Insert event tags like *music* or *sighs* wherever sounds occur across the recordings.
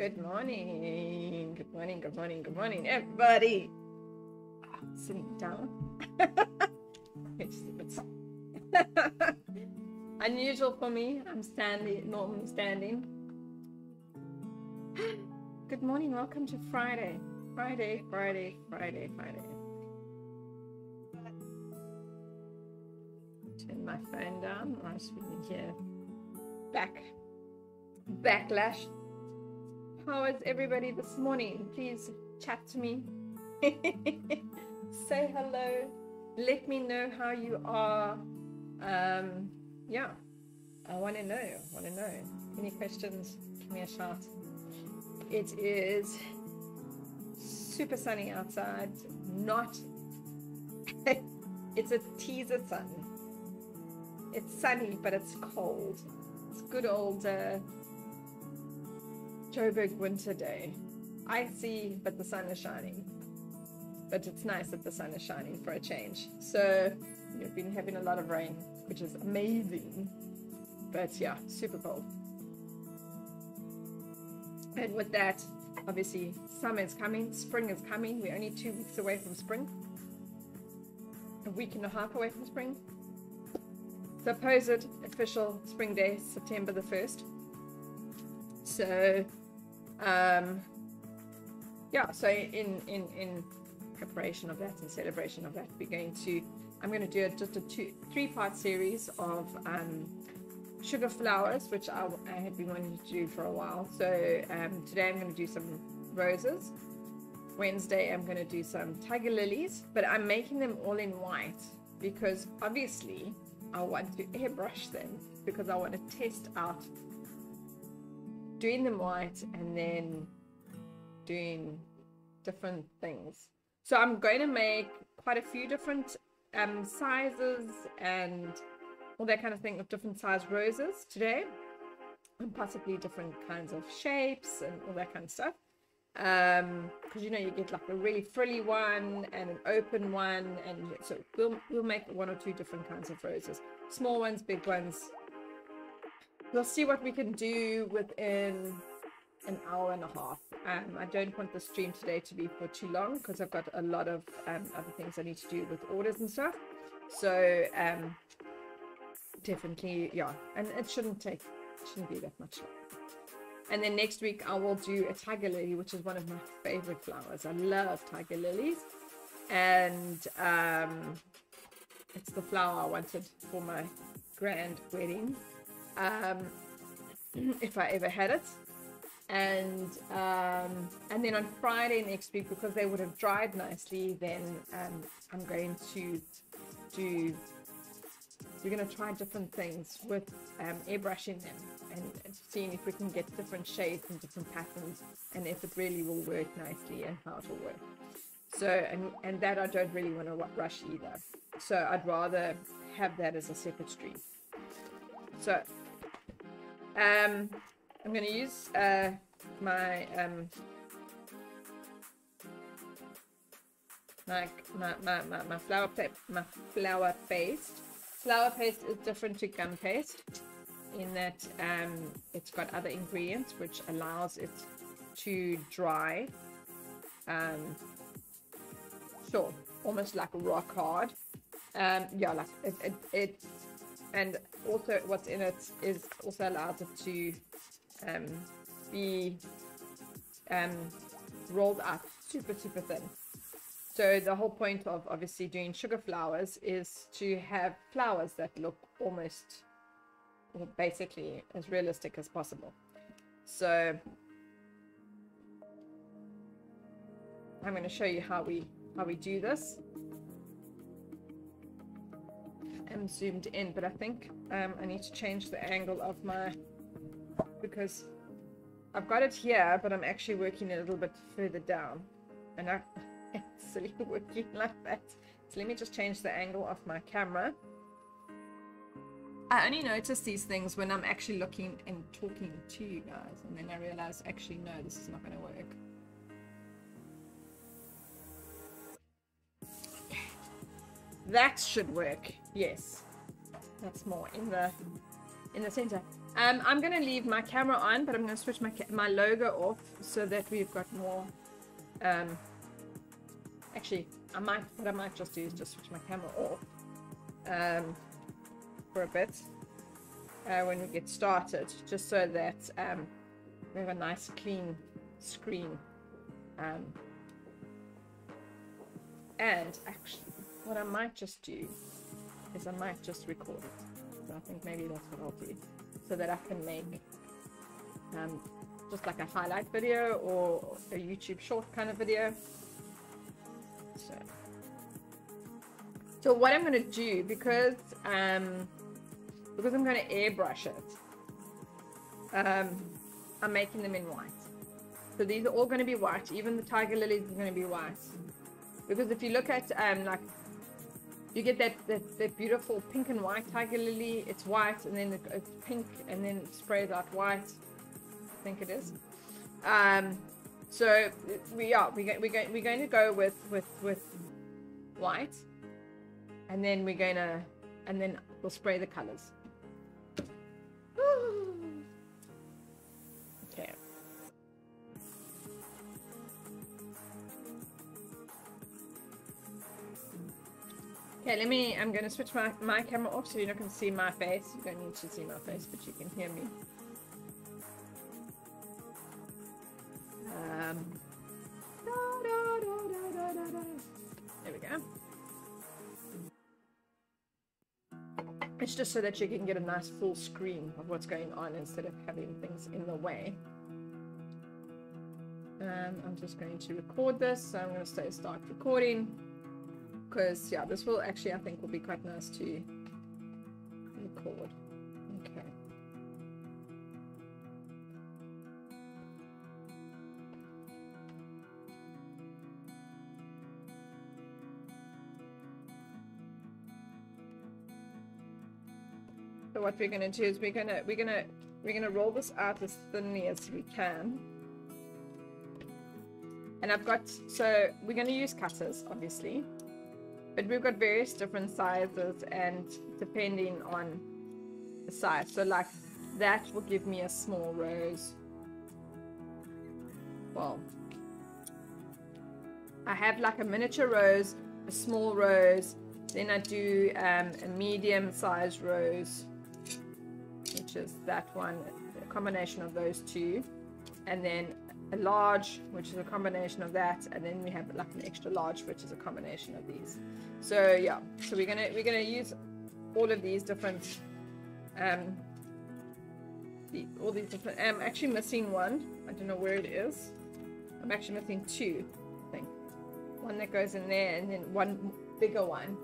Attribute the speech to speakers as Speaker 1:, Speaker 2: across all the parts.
Speaker 1: Good morning. Good morning. Good morning. Good morning, everybody. Oh, sitting down. *laughs* *laughs* Unusual for me. I'm standing, normally standing. *gasps* Good morning. Welcome to Friday. Friday, Friday, Friday, Friday. Turn my phone down. Nice we can hear back backlash. How is everybody this morning? Please chat to me. *laughs* Say hello. Let me know how you are. Um, yeah, I want to know. I want to know. Any questions? Give me a shout. It is super sunny outside. Not. *laughs* it's a teaser sun. It's sunny, but it's cold. It's good old uh, Joburg winter day. Icy, but the sun is shining. But it's nice that the sun is shining for a change. So we've been having a lot of rain, which is amazing. But yeah, super cold. And with that, obviously, summer is coming, spring is coming. We're only two weeks away from spring, a week and a half away from spring. Supposed official spring day, September the 1st. So, um, yeah, so in, in, in preparation of that and celebration of that, we're going to, I'm going to do a, just a two, three part series of um, sugar flowers, which I, I had been wanting to do for a while. So um, today I'm going to do some roses. Wednesday I'm going to do some tiger lilies, but I'm making them all in white because obviously I want to airbrush them because I want to test out doing them white and then doing different things. So I'm going to make quite a few different um, sizes and all that kind of thing of different size roses today. And possibly different kinds of shapes and all that kind of stuff. Um because you know you get like a really frilly one and an open one and so we'll we'll make one or two different kinds of roses. Small ones big ones we'll see what we can do within an hour and a half um i don't want the stream today to be for too long because i've got a lot of um, other things i need to do with orders and stuff so um definitely yeah and it shouldn't take shouldn't be that much long and then next week I will do a tiger lily, which is one of my favorite flowers. I love tiger lilies. And um, it's the flower I wanted for my grand wedding. Um, *clears throat* if I ever had it. And um, and then on Friday next week, because they would have dried nicely, then um, I'm going to do we're going to try different things with um, airbrushing them and seeing if we can get different shapes and different patterns and if it really will work nicely and how it will work. So, and, and that I don't really want to rush either. So I'd rather have that as a separate stream. So, um, I'm going to use uh, my, um, my, my, my, my, my flower, my flower paste Flower paste is different to gum paste in that um, it's got other ingredients which allows it to dry. Um, sure, almost like rock hard. Um, yeah, like it, it, it, and also what's in it is also allows it to um, be um, rolled up super, super thin. So the whole point of obviously doing sugar flowers is to have flowers that look almost basically as realistic as possible. So I'm going to show you how we how we do this. I'm zoomed in, but I think um, I need to change the angle of my because I've got it here, but I'm actually working a little bit further down, and I *laughs* silly working like that. So let me just change the angle of my camera. I only notice these things when I'm actually looking and talking to you guys, and then I realize, actually, no, this is not going to work. That should work. Yes. That's more in the in the center. Um, I'm going to leave my camera on, but I'm going to switch my, my logo off so that we've got more... Um, actually, I might, what I might just do is just switch my camera off um, for a bit uh, when we get started, just so that um, we have a nice clean screen. Um, and actually, what I might just do is I might just record it. So I think maybe that's what I'll do so that I can make um, just like a highlight video or a YouTube short kind of video. So, so what I'm going to do because um, because I'm going to airbrush it, um, I'm making them in white. So these are all going to be white. Even the tiger lilies are going to be white. Because if you look at um, like you get that, that, that beautiful pink and white tiger lily. It's white and then it's pink and then it sprays out white. I think it is. Um, so we are we we're going we're going to go with with with white, and then we're to and then we'll spray the colors. Okay, let me, I'm going to switch my, my camera off so you're not going to see my face. You don't need to see my face, but you can hear me. Um, there we go. It's just so that you can get a nice full screen of what's going on instead of having things in the way. Um, I'm just going to record this, so I'm going to say start recording because yeah this will actually I think will be quite nice to record. Okay. So what we're going to do is we're going to we're going to we're going to roll this out as thinly as we can. And I've got so we're going to use cutters obviously but we've got various different sizes and depending on the size. So like that will give me a small rose. Well, I have like a miniature rose, a small rose, then I do um, a medium sized rose, which is that one, a combination of those two, and then a large, which is a combination of that, and then we have like an extra large, which is a combination of these. So yeah, so we're gonna we're gonna use all of these different, um, the, all these different. I'm actually missing one. I don't know where it is. I'm actually missing two. I think one that goes in there, and then one bigger one.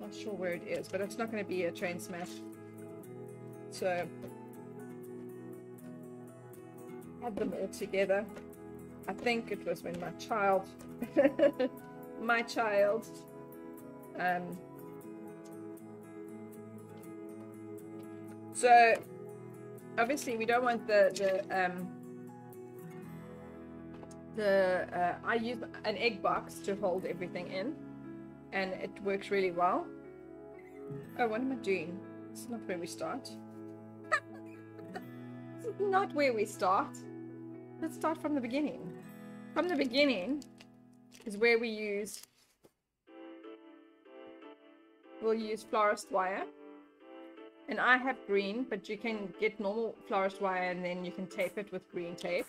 Speaker 1: Not sure where it is, but it's not going to be a train smash. So had them all together. I think it was when my child, *laughs* my child, um, so obviously we don't want the, the, um, the, uh, I use an egg box to hold everything in and it works really well. Oh, what am I doing? It's not where we start. *laughs* it's not where we start. Let's start from the beginning. From the beginning is where we use we'll use florist wire. And I have green but you can get normal florist wire and then you can tape it with green tape.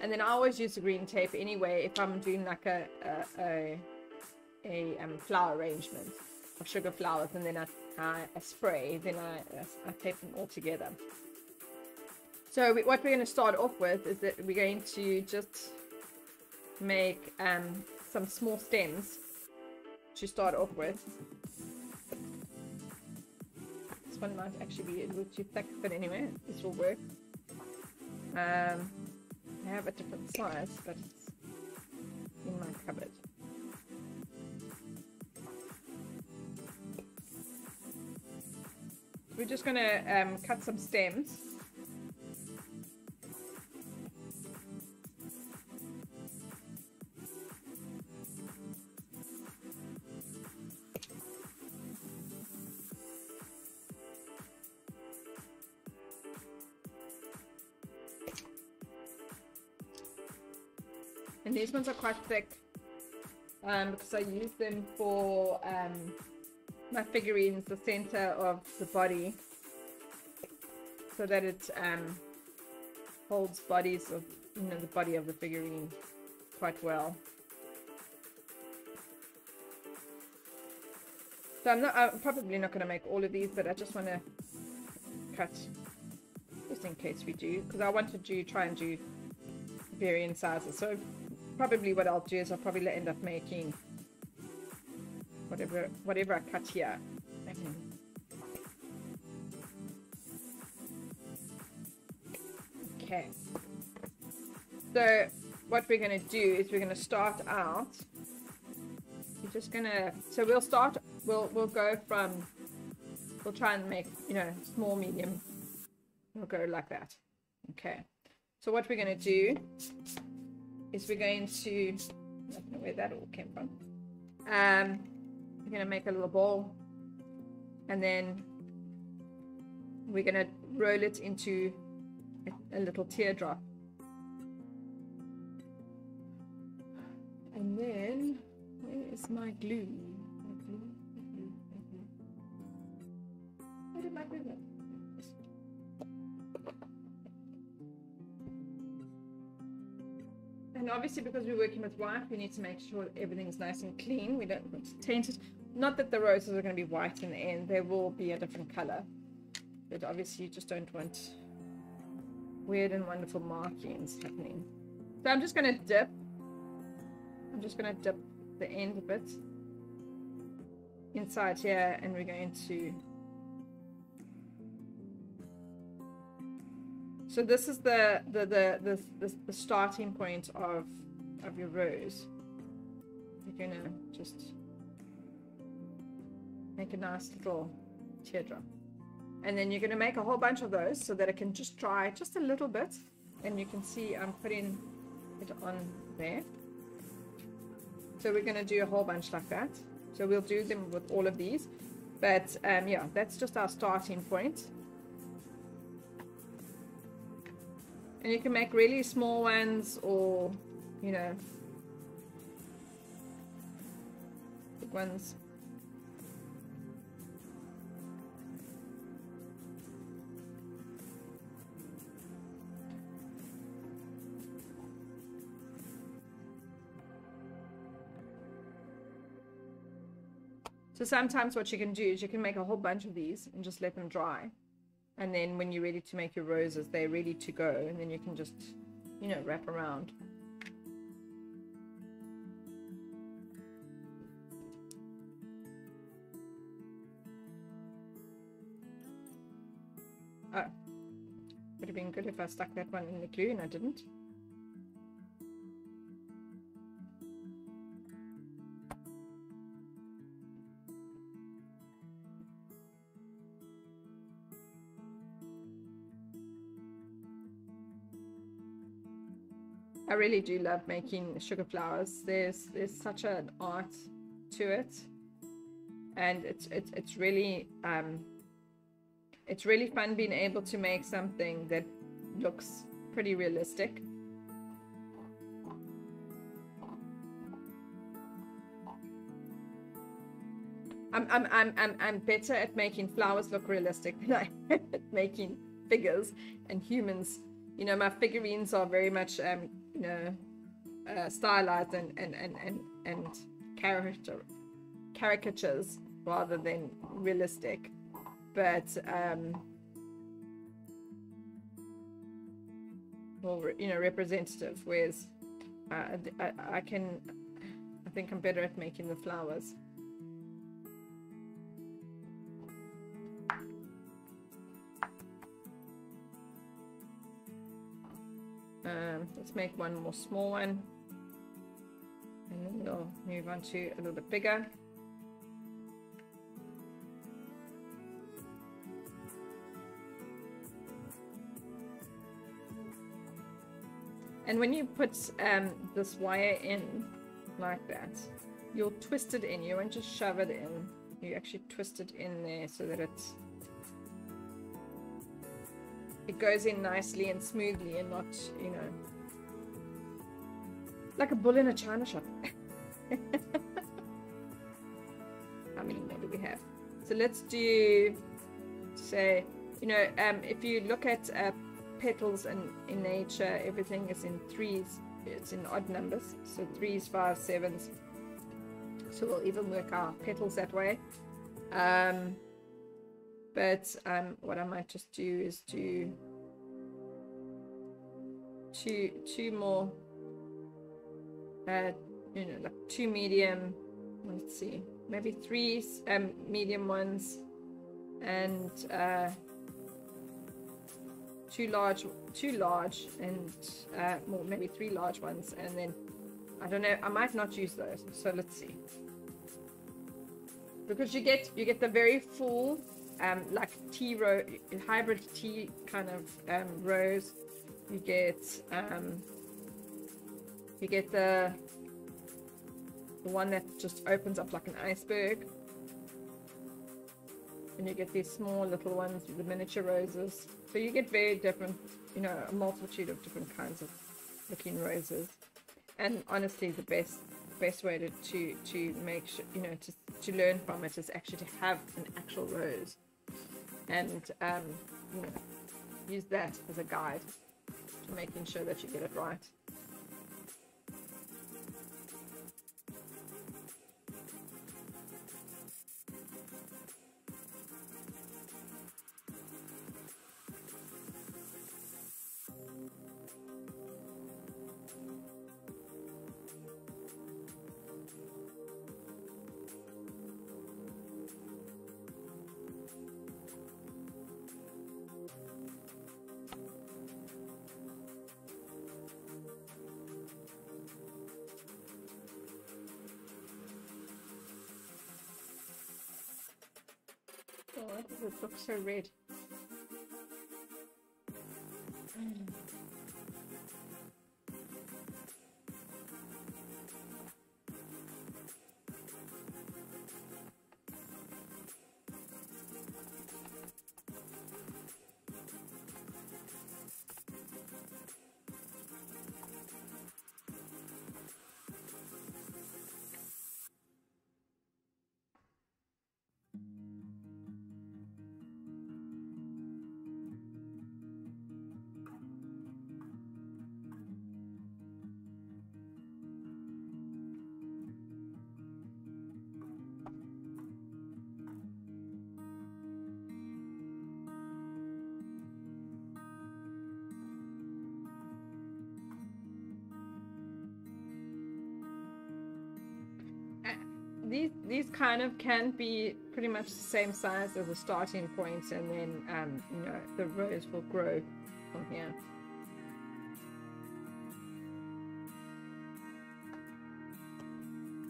Speaker 1: And then I always use the green tape anyway if I'm doing like a a, a, a um, flower arrangement of sugar flowers and then I, I, I spray then I, I tape them all together so we, what we're going to start off with is that we're going to just make um, some small stems to start off with. This one might actually be a little too thick, but anyway, this will work. Um, I have a different size, but it's in my cupboard. We're just going to um, cut some stems. These ones are quite thick um, because I use them for um, my figurines, the center of the body, so that it um, holds bodies of, you know, the body of the figurine quite well. So I'm not, I'm probably not going to make all of these, but I just want to cut just in case we do, because I want to do, try and do varying sizes. So probably what I'll do is I'll probably end up making whatever whatever I cut here. Okay. So what we're going to do is we're going to start out. We're just going to, so we'll start, we'll, we'll go from, we'll try and make, you know, small, medium. We'll go like that. Okay. So what we're going to do is we're going to, I don't know where that all came from. Um, we're going to make a little ball and then we're going to roll it into a, a little teardrop. And then, where is my glue? My glue, my glue, my glue. Where did my glue go? And obviously because we're working with white, we need to make sure everything's nice and clean. We don't want to taint it. Not that the roses are going to be white in the end. They will be a different color. But obviously you just don't want weird and wonderful markings happening. So I'm just going to dip. I'm just going to dip the end a bit inside here and we're going to So this is the the the the, the, the starting point of of your rose. You're gonna just make a nice little teardrop. And then you're gonna make a whole bunch of those so that it can just dry just a little bit. And you can see I'm putting it on there. So we're gonna do a whole bunch like that. So we'll do them with all of these. But um, yeah, that's just our starting point. And you can make really small ones or, you know, big ones. So sometimes what you can do is you can make a whole bunch of these and just let them dry and then when you're ready to make your roses they're ready to go and then you can just you know wrap around. Oh would have been good if I stuck that one in the glue and I didn't really do love making sugar flowers. There's there's such an art to it, and it's it's it's really um, it's really fun being able to make something that looks pretty realistic. I'm I'm I'm I'm I'm better at making flowers look realistic than I am *laughs* at making figures and humans. You know, my figurines are very much um, you know uh, stylized and and and and, and character caricatures rather than realistic. But um more you know representative whereas uh, I, I can I think I'm better at making the flowers Let's make one more small one. And then we'll move on to a little bit bigger. And when you put um, this wire in like that, you'll twist it in. You won't just shove it in. You actually twist it in there so that it's it goes in nicely and smoothly and not, you know, Like a bull in a china shop. How many more do we have? So let's do, say, you know, um, if you look at uh, petals and in nature, everything is in threes. It's in odd numbers. So threes, fives, sevens. So we'll even work our petals that way. Um, but um, what I might just do is do two two more uh you know like two medium let's see maybe three um medium ones and uh two large two large and uh maybe three large ones and then I don't know I might not use those so let's see. Because you get you get the very full um like tea row hybrid tea kind of um rose you get um, you get the the one that just opens up like an iceberg. And you get these small little ones the miniature roses. So you get very different you know a multitude of different kinds of looking roses. And honestly the best best way to to, to make sure you know to, to learn from it is actually to have an actual rose. And um, you know use that as a guide to making sure that you get it right. It looks so red. Kind of can be pretty much the same size as a starting point and then um, you know the rose will grow from here.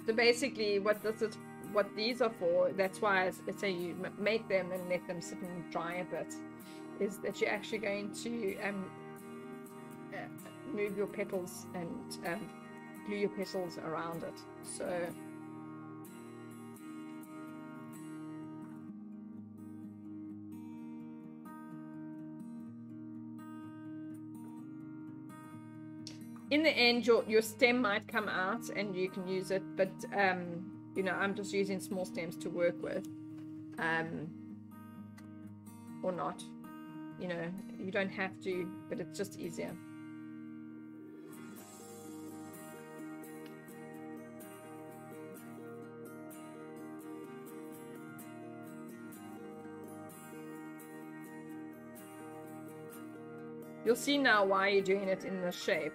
Speaker 1: So basically what this is what these are for that's why I say you make them and let them sit and dry a bit is that you're actually going to um, uh, move your petals and um, glue your petals around it. So in the end your your stem might come out and you can use it but um you know i'm just using small stems to work with um or not you know you don't have to but it's just easier You'll see now why you're doing it in the shape.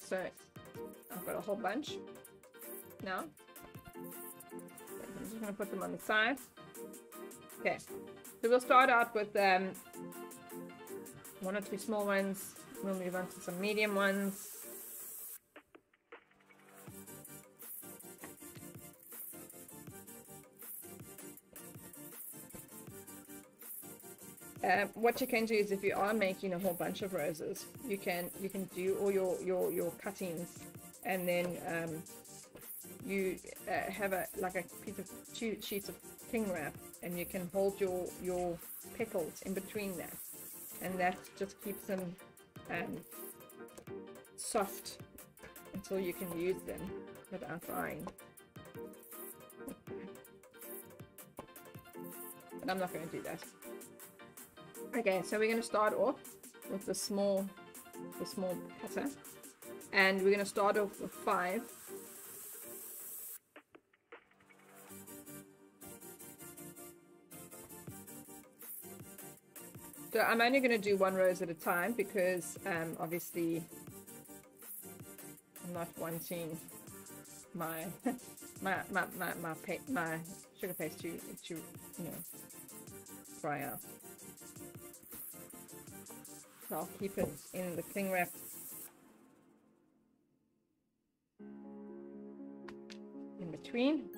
Speaker 1: So I've got a whole bunch now. I'm just going to put them on the side. Okay, so we'll start out with um, one or two small ones. We'll move on to some medium ones. Uh, what you can do is if you are making a whole bunch of roses, you can you can do all your your your cuttings, and then um, you uh, have a like a piece of two sheets of cling wrap, and you can hold your your petals in between that, and that just keeps them um, soft until you can use them without drying. But I'm not going to do that. Okay, so we're to start off with the small, the small cutter, and we're to start off with five. So I'm only to do one rose at a time because um, obviously I'm not wanting my *laughs* my my my my, my sugar paste to to you know dry out. So I'll keep it in the cling wrap. In between.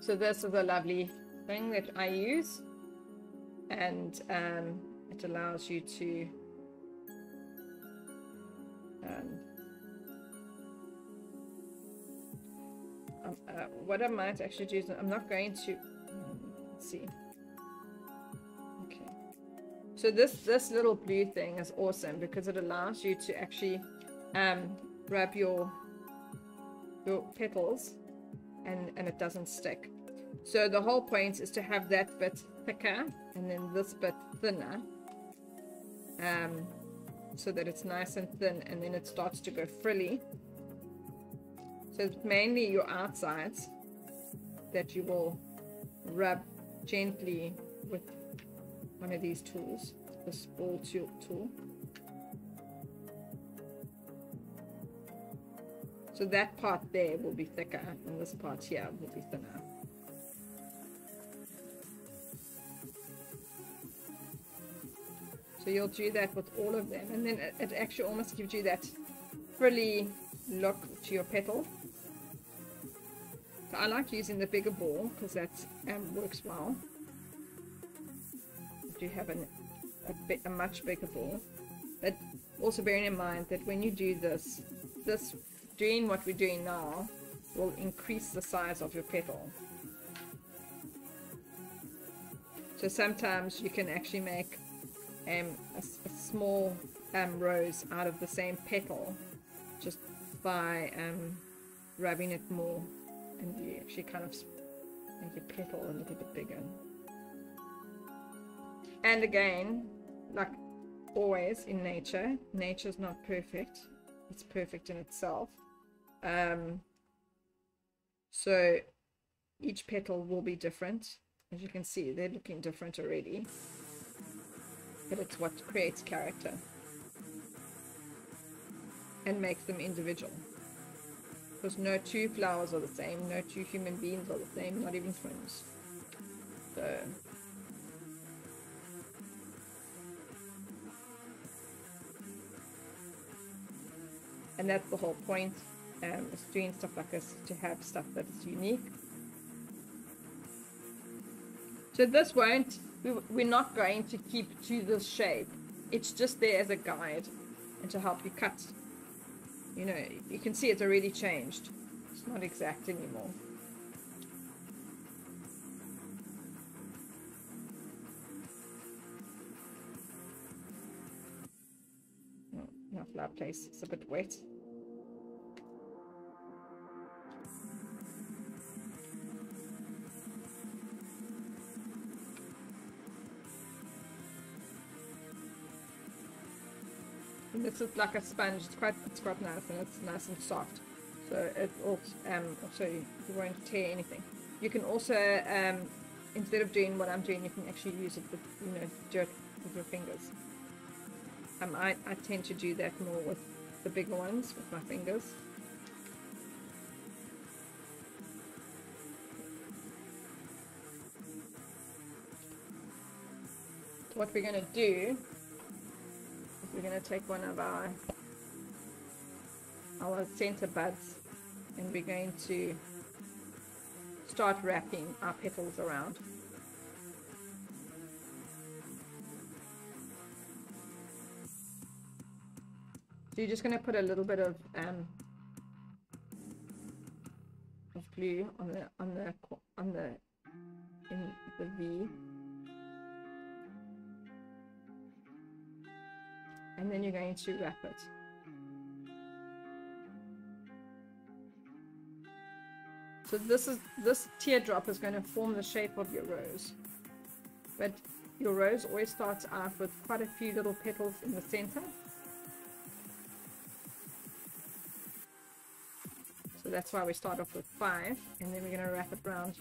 Speaker 1: So this is a lovely thing that I use. And um, it allows you to um, um, uh, what I might actually do is I'm not going to let's see so this this little blue thing is awesome because it allows you to actually um, your your petals and and it doesn't stick. So the whole point is to have that bit thicker and then this bit thinner, um, so that it's nice and thin, and then it starts to go frilly. So it's mainly your outsides that you will rub gently with one of these tools, the ball tool. So that part there will be thicker and this part here will be thinner. So you'll do that with all of them and then it, it actually almost gives you that frilly look to your petal. So I like using the bigger ball because that um, works well do have an, a, bit, a much bigger ball. But also bearing in mind that when you do this, this doing what we're doing now will increase the size of your petal. So sometimes you can actually make um, a, a small um, rose out of the same petal just by um, rubbing it more and you actually kind of make your petal a little bit bigger. And again, like always in nature, nature's not perfect. It's perfect in itself. Um, so each petal will be different. As you can see, they're looking different already. But it's what creates character and makes them individual. Because no two flowers are the same, no two human beings are the same, not even twins. So and that's the whole point um, is doing stuff like this to have stuff that is unique. So this won't we're not going to keep to this shape. It's just there as a guide and to help you cut. You know you can see it's already changed. It's not exact anymore. Not place. It's a bit wet this is like a sponge. It's quite it's quite nice and it's nice and soft. So it also um also you won't tear anything. You can also um instead of doing what I'm doing, you can actually use it with you know do it with your fingers. Um, I I tend to do that more with the bigger ones with my fingers. What we're going to do we're going to take one of our our center buds and we're going to start wrapping our petals around. So you're just going to put a little bit of um, of glue on the on the on the in the V, and then you're going to wrap it. So this is this teardrop is going to form the shape of your rose, but your rose always starts out with quite a few little petals in the center. So that's why we start off with five, and then we're going to wrap it around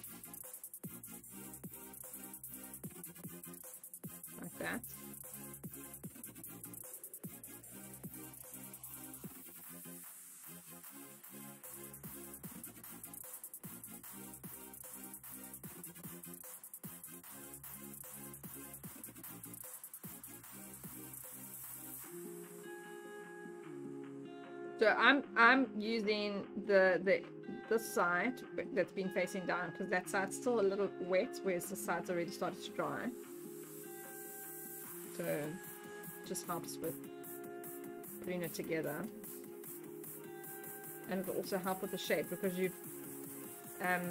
Speaker 1: using the the this side that's been facing down because that side's still a little wet, whereas the side's already started to dry. So just helps with putting it together. And it'll also help with the shape because you've um,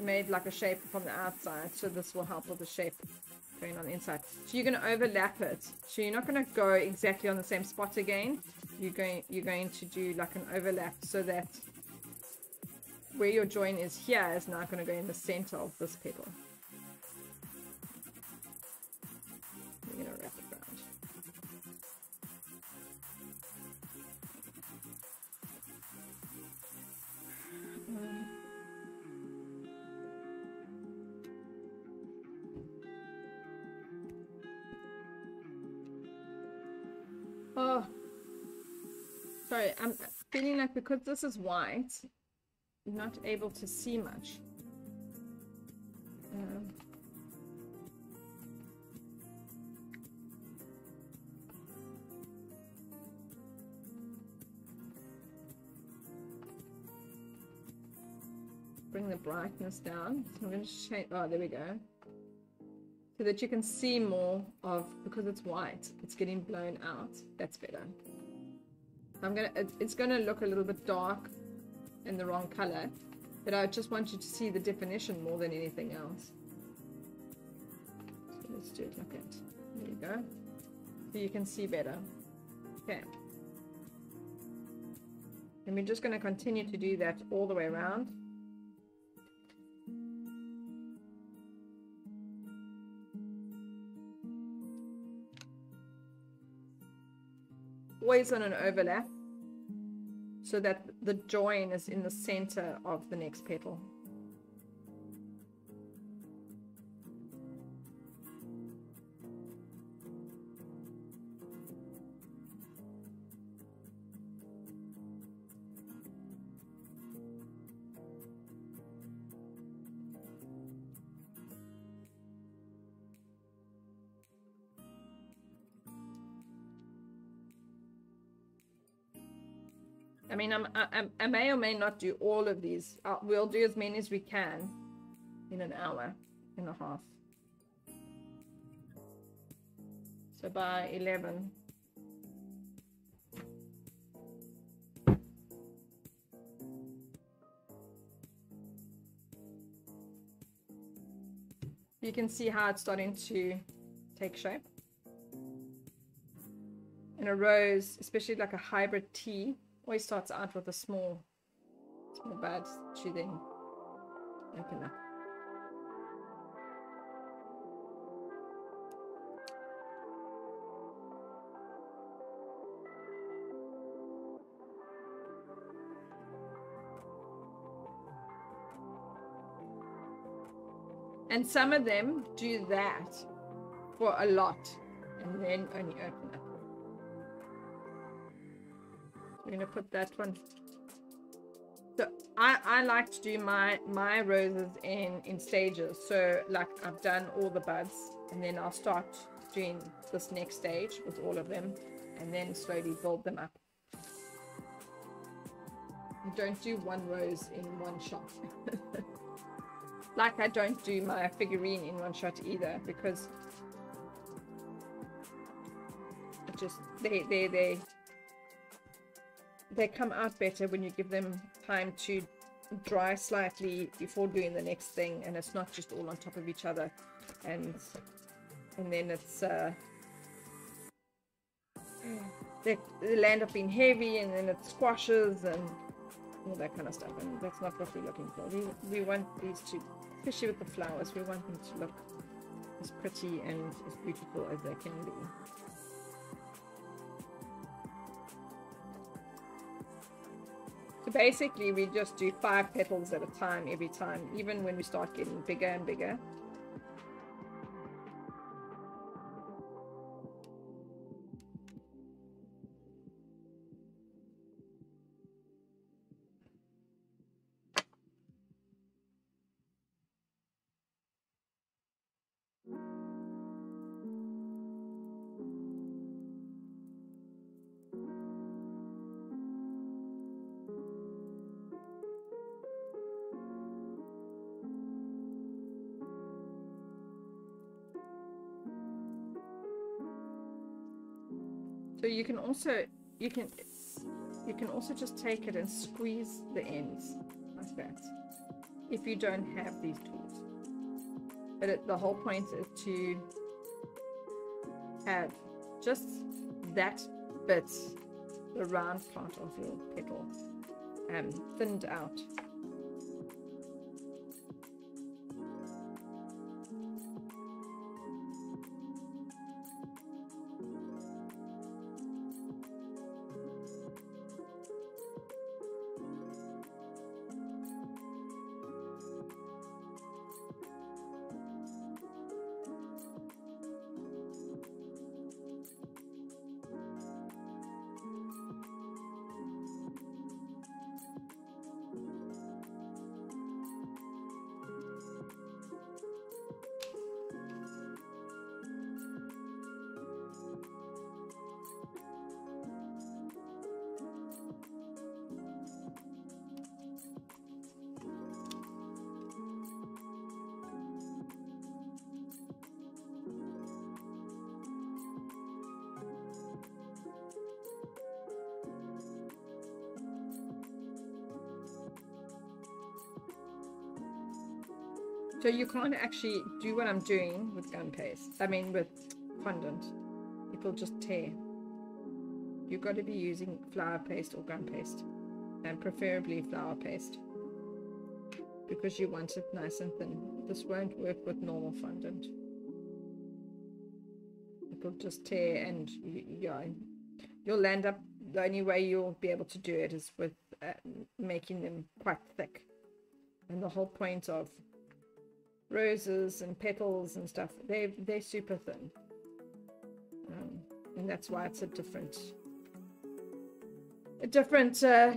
Speaker 1: made like a shape from the outside. So this will help with the shape going on the inside. So you're going to overlap it. So you're not going to go exactly on the same spot again. You're going you're going to do like an overlap so that where your join is here is now going to go in the center of this petal. Because this is white, I'm not able to see much. Um, bring the brightness down. So I'm going to change. Oh, there we go. So that you can see more of because it's white, it's getting blown out. That's better. I'm gonna. It's gonna look a little bit dark in the wrong color, but I just want you to see the definition more than anything else. So let's do it like that. There you go. So you can see better. Okay. And we're just to continue to do that all the way around. Always on an overlap so that the join is in the center of the next petal. Mean, I'm, I, I may or may not do all of these. Uh, we'll do as many as we can in an hour and a half. So by 11. You can see how it's starting to take shape. And a rose, especially like a hybrid tea, always starts out with a small, small bud to then open up. And some of them do that for a lot and then only open up. We're gonna put that one. So I, I like to do my my roses in in stages. So like I've done all the buds, and then I'll start doing this next stage with all of them, and then slowly build them up. You don't do one rose in one shot. *laughs* like I don't do my figurine in one shot either because it just they they they they come out better when you give them time to dry slightly before doing the next thing and it's not just all on top of each other. And and then it's uh they, they'll end up being heavy and then it squashes and all that kind of stuff. And that's not what we're looking for. We we want these to especially with the flowers we want them to look as pretty and as beautiful as they can be basically we just do five petals at a time every time even when we start getting bigger and bigger also you can you can also just take it and squeeze the ends like that if you don't have these tools. But it, the whole point is to have just that bit, the round part of your petal, um, thinned out. You can't actually do what I'm doing with gum paste. I mean with fondant. It will just tear. You've got to be using flower paste or gum paste. And preferably flower paste. Because you want it nice and thin. This won't work with normal fondant. It will just tear and you, yeah, you'll end up, the only way you'll be able to do it is with uh, making them quite thick. And the whole point of roses and petals and stuff. They they're super thin. Um, and that's why it's a different a different uh,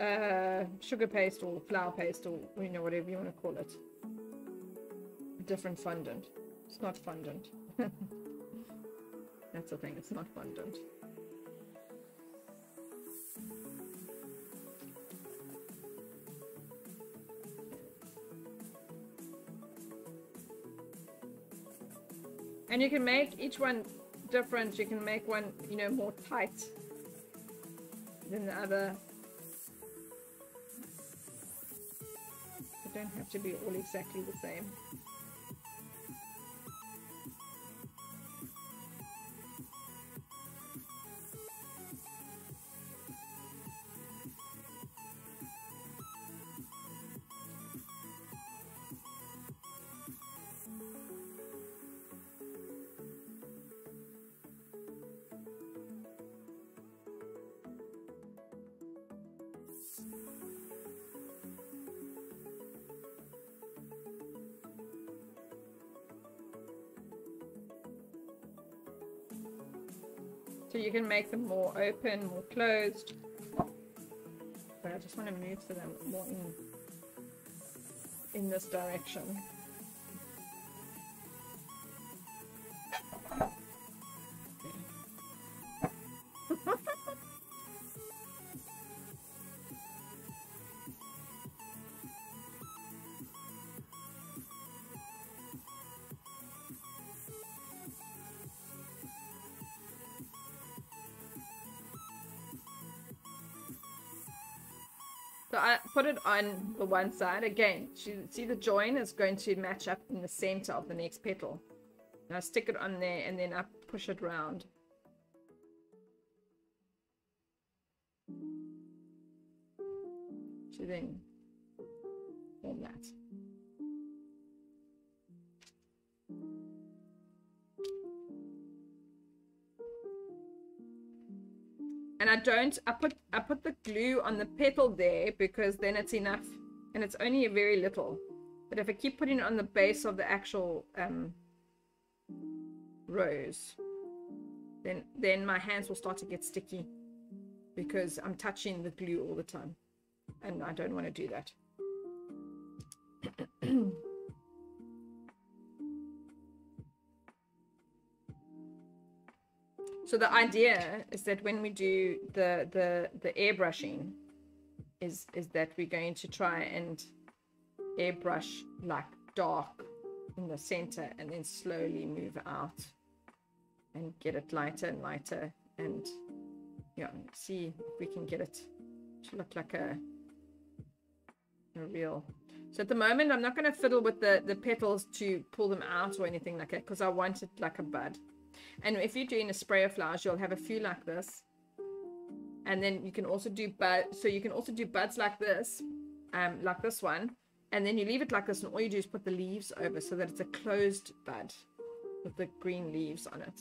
Speaker 1: uh, sugar paste or flower paste or you know whatever you want to call it. A different fondant. It's not fondant. *laughs* That's the thing it's not fondant You can make each one different. You can make one, you know, more tight than the other. They don't have to be all exactly the same. So you can make them more open, more closed. But I just want to move so them more in, in this direction. I put it on the one side. Again, see the join is going to match up in the center of the next petal. Now stick it on there and then I push it round. To don't I put I put the glue on the petal there because then it's enough and it's only a very little. But if I keep putting it on the base of the actual um, rose then then my hands will start to get sticky because I'm touching the glue all the time and I don't want to do that *clears throat* So the idea is that when we do the the the airbrushing, is is that we're going to try and airbrush like dark in the center and then slowly move out and get it lighter and lighter and yeah see if we can get it to look like a a real so at the moment i'm not going to fiddle with the the petals to pull them out or anything like that because i want it like a bud and if you're doing a spray of flowers, you'll have a few like this. And then you can also do bud. So you can also do buds like this, um, like this one. And then you leave it like this, and all you do is put the leaves over so that it's a closed bud with the green leaves on it.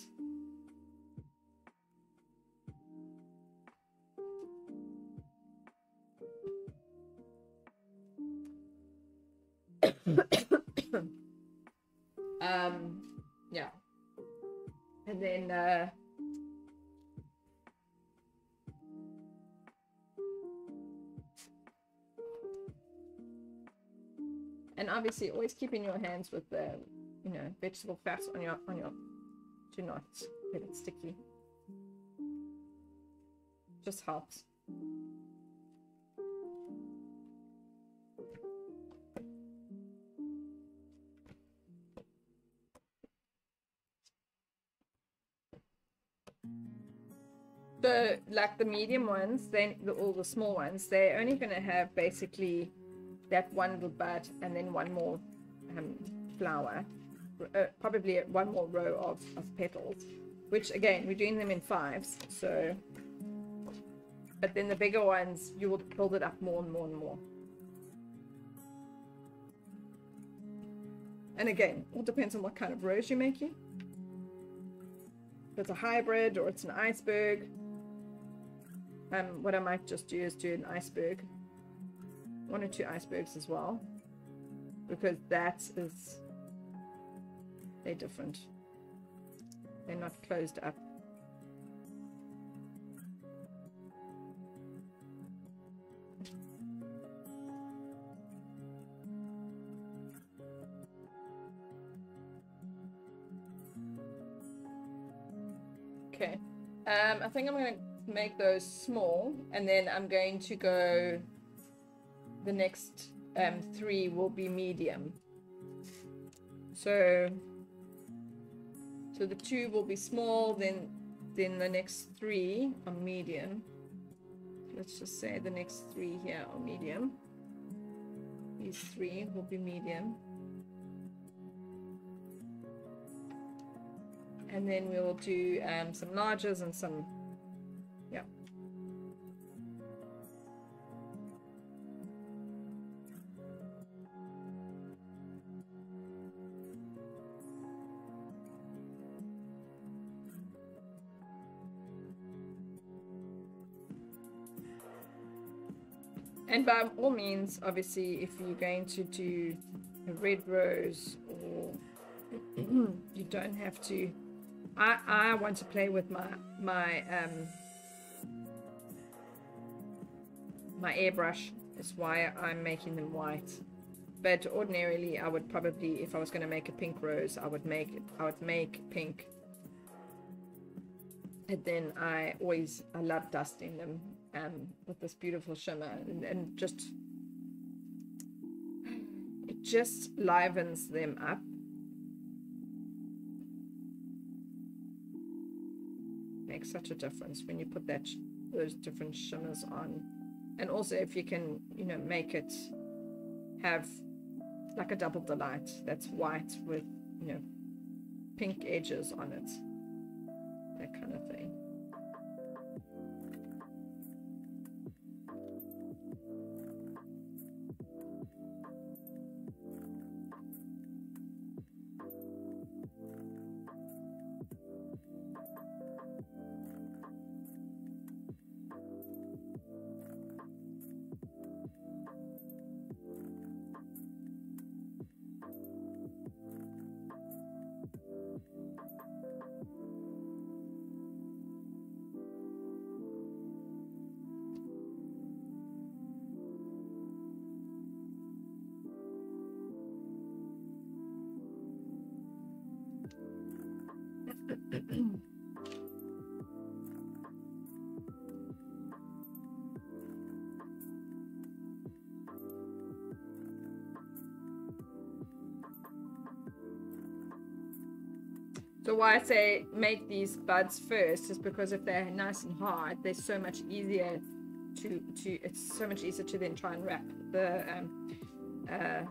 Speaker 1: *coughs* um, and then uh, and obviously always keeping your hands with the you know vegetable fat on your on your do not get it sticky just helps the like the medium ones, then the, all the small ones, they're only going to have basically that one little bud and then one more um, flower, uh, probably one more row of, of petals. Which again, we're doing them in fives, so. But then the bigger ones, you will build it up more and more and more. And again, all depends on what kind of rose you're making. If it's a hybrid or it's an iceberg, um, what I might just do is do an iceberg. One or two icebergs as well. Because that is... They're different. They're not closed up. Okay. Um, I think I'm going to make those small and then I'm going to go the next um, three will be medium. So so the two will be small then then the next three are medium. Let's just say the next three here are medium. These three will be medium. And then we will do um, some larges and some and by all means, obviously, if you're going to do a red rose or *clears throat* you don't have to I, I want to play with my my um my airbrush. Is why I'm making them white. But ordinarily I would probably if I was going to make a pink rose I would make I would make pink. And then I always I love dusting them um with this beautiful shimmer and, and just it just livens them up. Makes such a difference when you put that those different shimmers on. And also if you can you know make it have like a double delight that's white with you know pink edges on it that kind of thing why I say make these buds first is because if they're nice and hard, they're so much easier to to it's so much easier to then try and wrap the um, uh,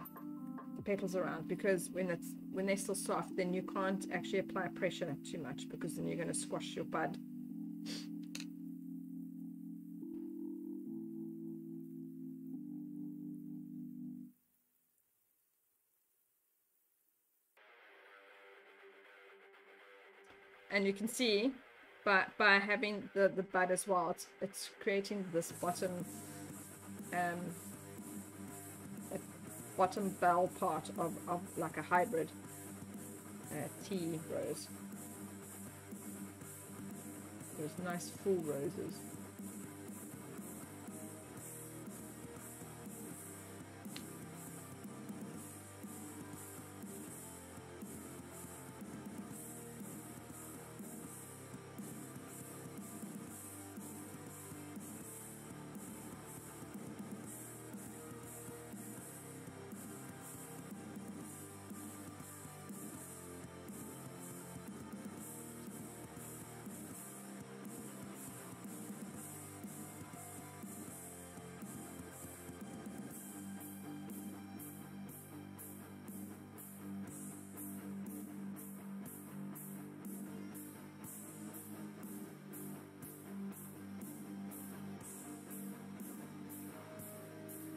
Speaker 1: the petals around because when it's when they're still soft, then you can't actually apply pressure too much because then you're going to squash your bud. And you can see by by having the the bud as well it's, it's creating this bottom um bottom bell part of, of like a hybrid uh, tea rose. Those nice full roses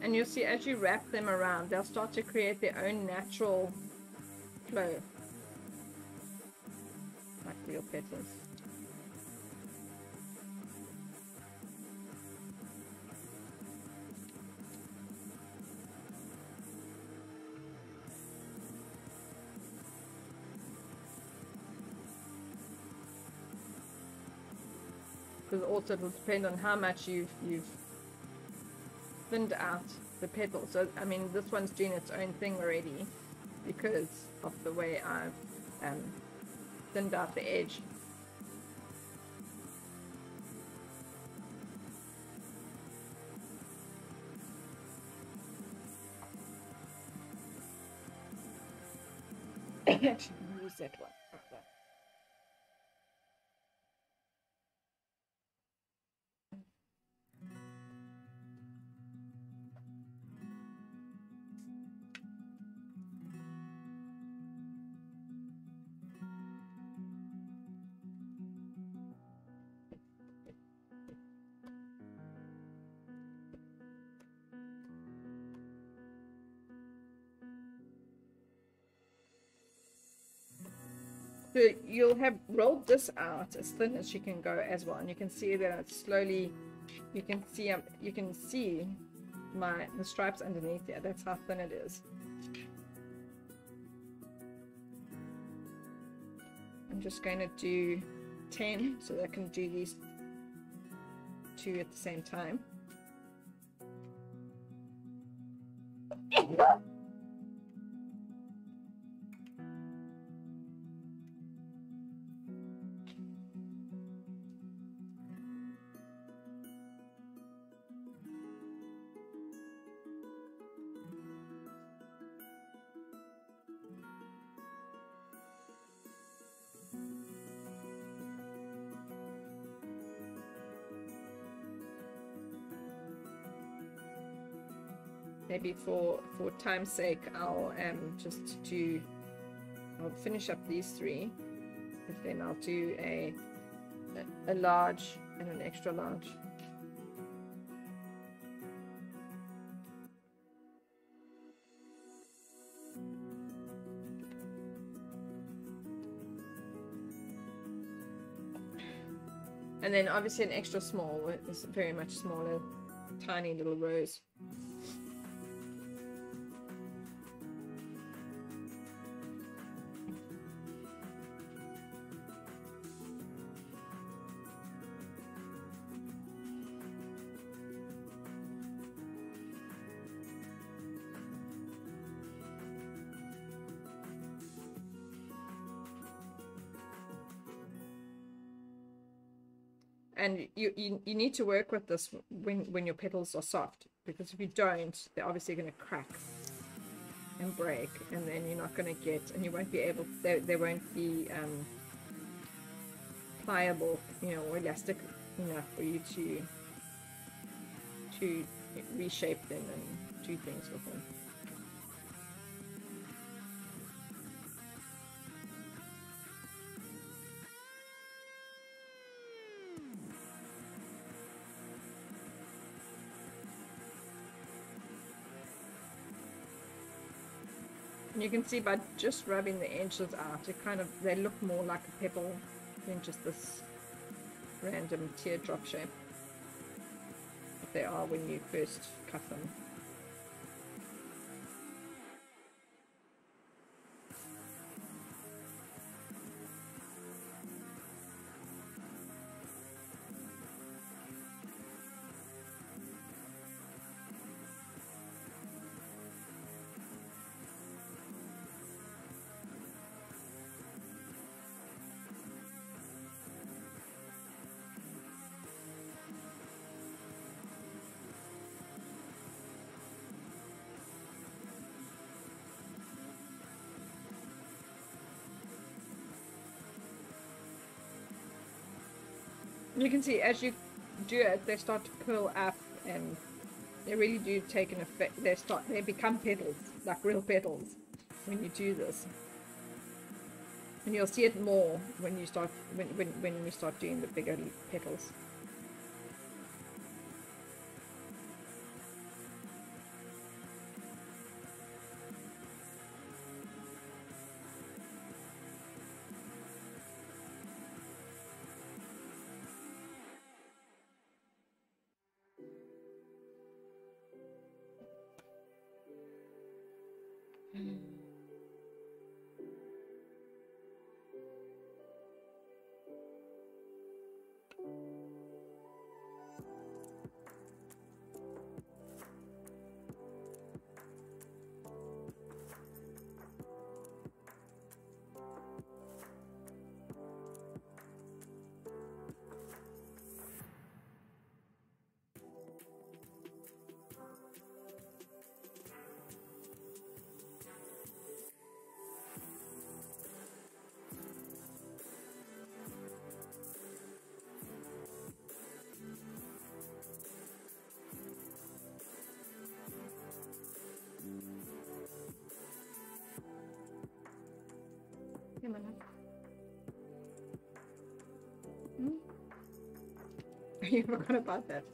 Speaker 1: And you'll see as you wrap them around, they'll start to create their own natural flow. Like real petals. Because also it will depend on how much you've you've thinned out the petal. So, I mean, this one's doing its own thing already because of the way I've um, thinned out the edge. *coughs* Actually, use that one. You'll have rolled this out as thin as you can go as well, and you can see that it's slowly. You can see um, you can see my the stripes underneath there. That's how thin it is. I'm just going to do 10 so that I can do these two at the same time. Maybe for for time's sake I'll um just do I'll finish up these three and then I'll do a a large and an extra large. And then obviously an extra small is very much smaller tiny little rose and you, you you need to work with this when when your petals are soft because if you don't they're obviously going to crack and break and then you're not going to get and you won't be able they, they won't be um, pliable you know or elastic enough for you to to reshape them and do things with them you can see by just rubbing the edges out, it kind of, they look more like a pebble than just this random teardrop shape they are when you first cut them. You can see as you do it, they start to curl up and they really do take an effect. They start, they become petals, like real petals, when you do this. And you'll see it more when you start, when, when, when we start doing the bigger petals. Gimana? Hmm? you forgot about that.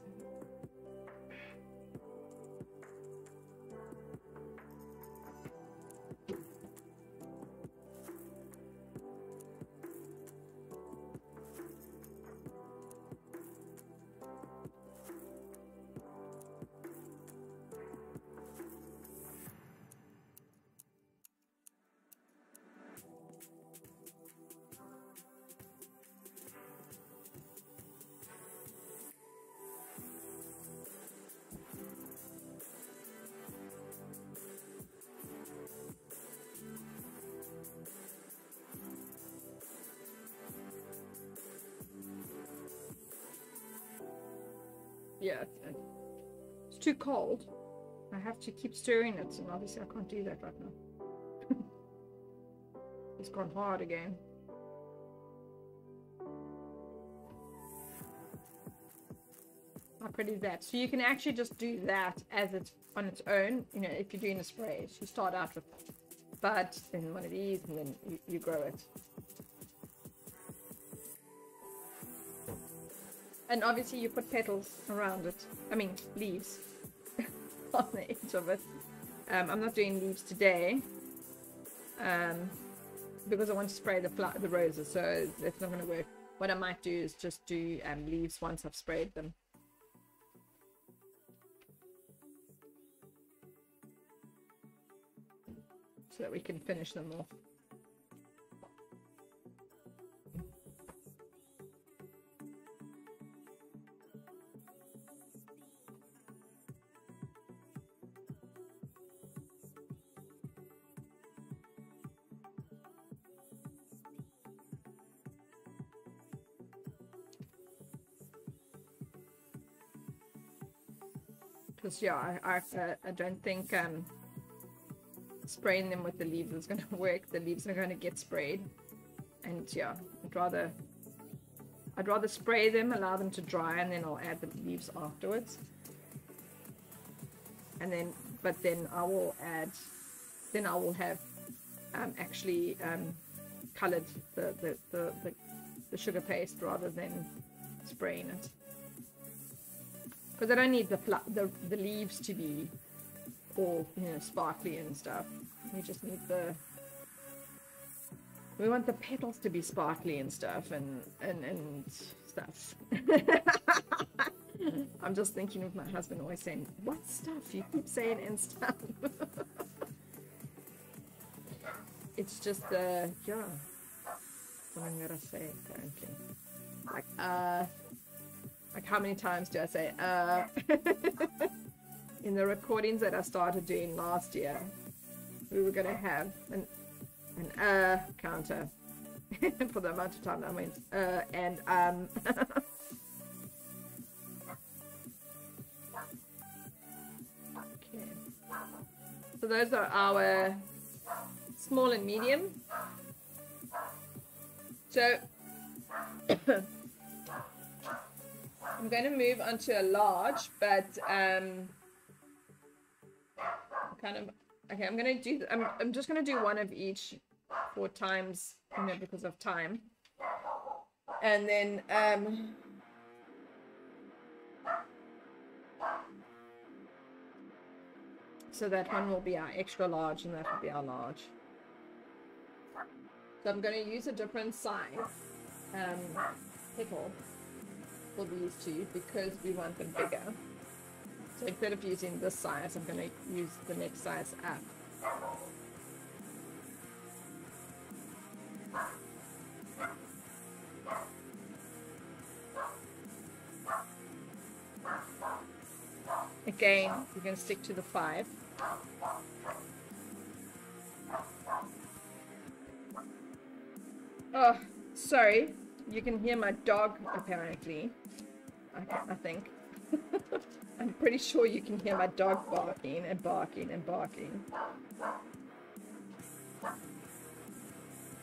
Speaker 1: Too cold. I have to keep stirring it, and obviously I can't do that right now. *laughs* it's gone hard again. How pretty is that? So you can actually just do that as it's on its own. You know, if you're doing a spray, so you start out with buds, then one of these, and then you, you grow it. And obviously you put petals around it. I mean, leaves *laughs* on the edge of it. Um, I'm not doing leaves today um, because I want to spray the the roses, so it's not going to work. What I might do is just do um, leaves once I've sprayed them. so that we can finish them off. Because yeah, I, I, uh, I don't think um, spraying them with the leaves is going *laughs* to work. The leaves are going to get sprayed. And yeah, I'd rather I'd rather spray them, allow them to dry, and then I'll add the leaves afterwards. And then, but then I will add, then I will have um, actually um, colored the, the, the, the, the sugar paste rather than spraying it. Because I don't need the, the, the leaves to be all, you know, sparkly and stuff. We just need the... We want the petals to be sparkly and stuff and, and, and stuff. *laughs* I'm just thinking of my husband always saying, what stuff? You keep saying and stuff. *laughs* it's just the, uh, yeah. What I'm gonna say, apparently. Like, uh, like how many times do I say, uh, *laughs* in the recordings that I started doing last year, we were going to have an, an uh counter *laughs* for the amount of time that went. Uh, and um, *laughs* okay. So those are our small and medium. So *coughs* I'm going to move on to a large, but um, kind of Okay, I'm gonna do. I'm. I'm just gonna do one of each four times, you know, because of time. And then um. So that one will be our extra large, and that will be our large. So I'm going to use a different size um, pickle for these two because we want them bigger. So instead of using this size, I'm going to use the next size up. Again, we're going to stick to the five. Oh, sorry. You can hear my dog, apparently. I, I think. *laughs* I'm pretty sure you can hear my dog barking and barking and barking.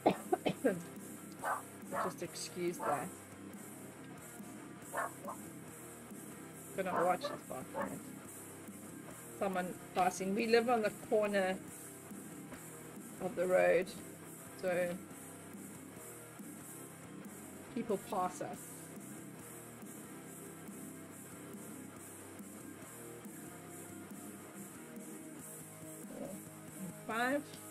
Speaker 1: *coughs* Just excuse that. Gonna watch this barking. Someone passing. We live on the corner of the road, so people pass us. five.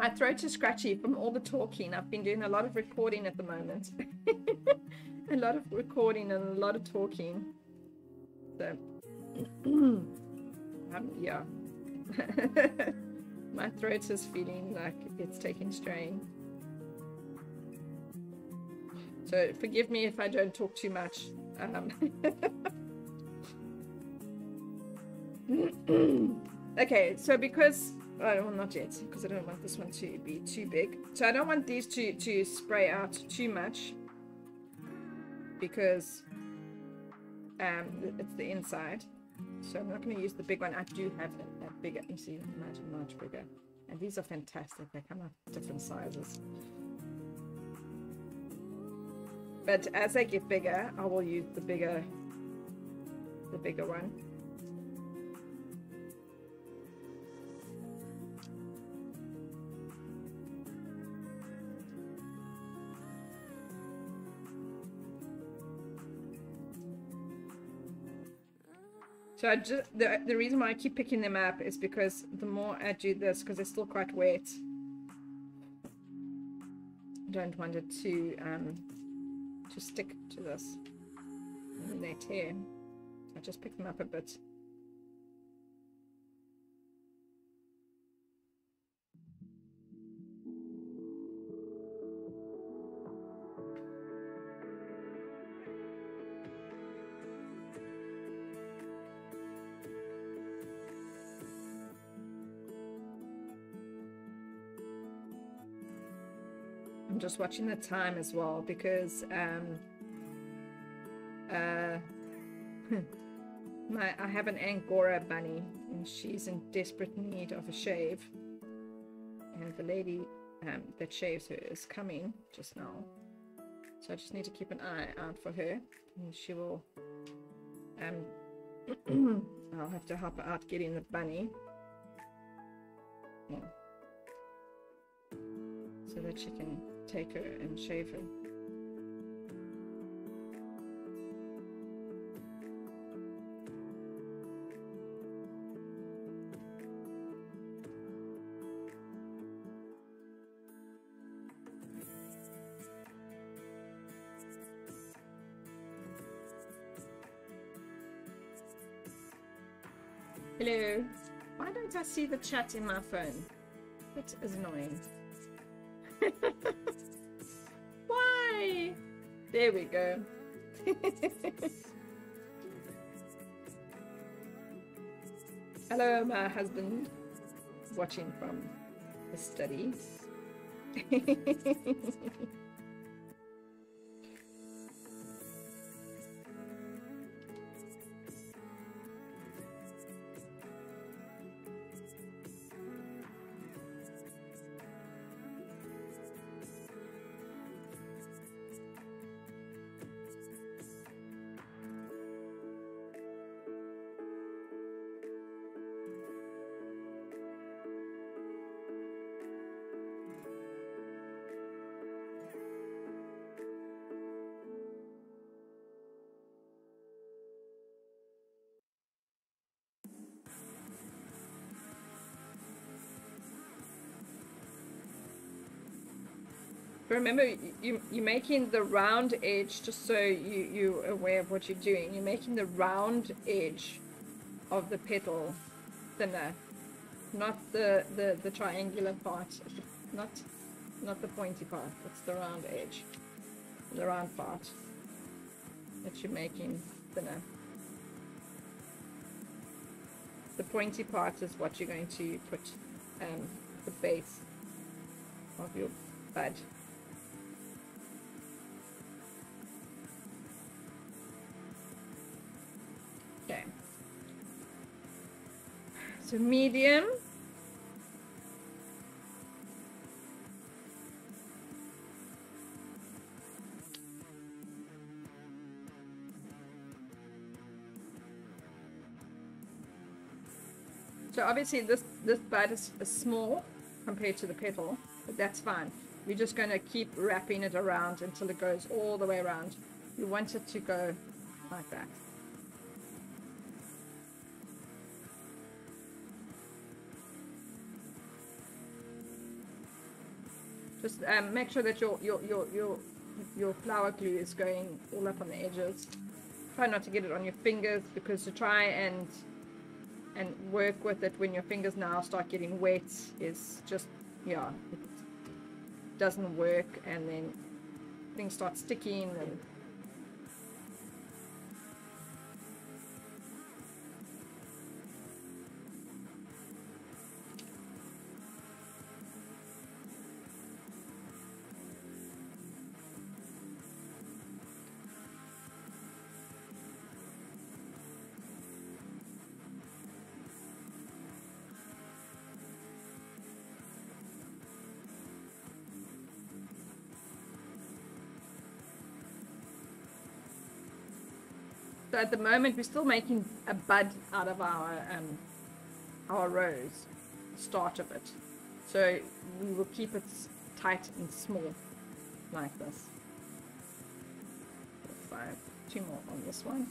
Speaker 1: My throat is scratchy from all the talking. I've been doing a lot of recording at the moment. *laughs* a lot of recording and a lot of talking. So, *clears throat* um, yeah. *laughs* My throat is feeling like it's taking strain. So forgive me if I don't talk too much. Um, *laughs* *clears throat* okay, so because well, not yet, because I don't want this one to be too big. So I don't want these to to spray out too much because um, it's the inside. So I'm not going to use the big one. I do have a, a bigger. You see, much much bigger. And these are fantastic. They come up different sizes. But as they get bigger, I will use the bigger, the bigger one. So I just the the reason why I keep picking them up is because the more I do this, because they're still quite wet, I don't want it to um to stick to this. And they tear. I just pick them up a bit. Just watching the time as well because um, uh, *laughs* my I have an Angora bunny and she's in desperate need of a shave. And the lady um, that shaves her is coming just now. So I just need to keep an eye out for her. And she will um *clears throat* I'll have to help her out getting the bunny. So that she can take her and shave her. Hello. Why don't I see the chat in my phone? That is annoying. There we go. Hello, my husband, watching from the *laughs* study. remember you you're making the round edge just so you you're aware of what you're doing you're making the round edge of the petal thinner not the the the triangular part not not the pointy part it's the round edge the round part that you're making thinner the pointy part is what you're going to put um, the base of your bud to medium. So obviously this, this bud is, is small compared to the petal, but that's fine. We're just going to keep wrapping it around until it goes all the way around. You want it to go like that. Just um, make sure that your, your, your, your, your flower glue is going all up on the edges. Try not to get it on your fingers because to try and and work with it when your fingers now start getting wet is just, yeah, it doesn't work and then things start sticking and So at the moment, we're still making a bud out of our um, our rose, start of it. So we will keep it tight and small, like this. Five, two more on this one.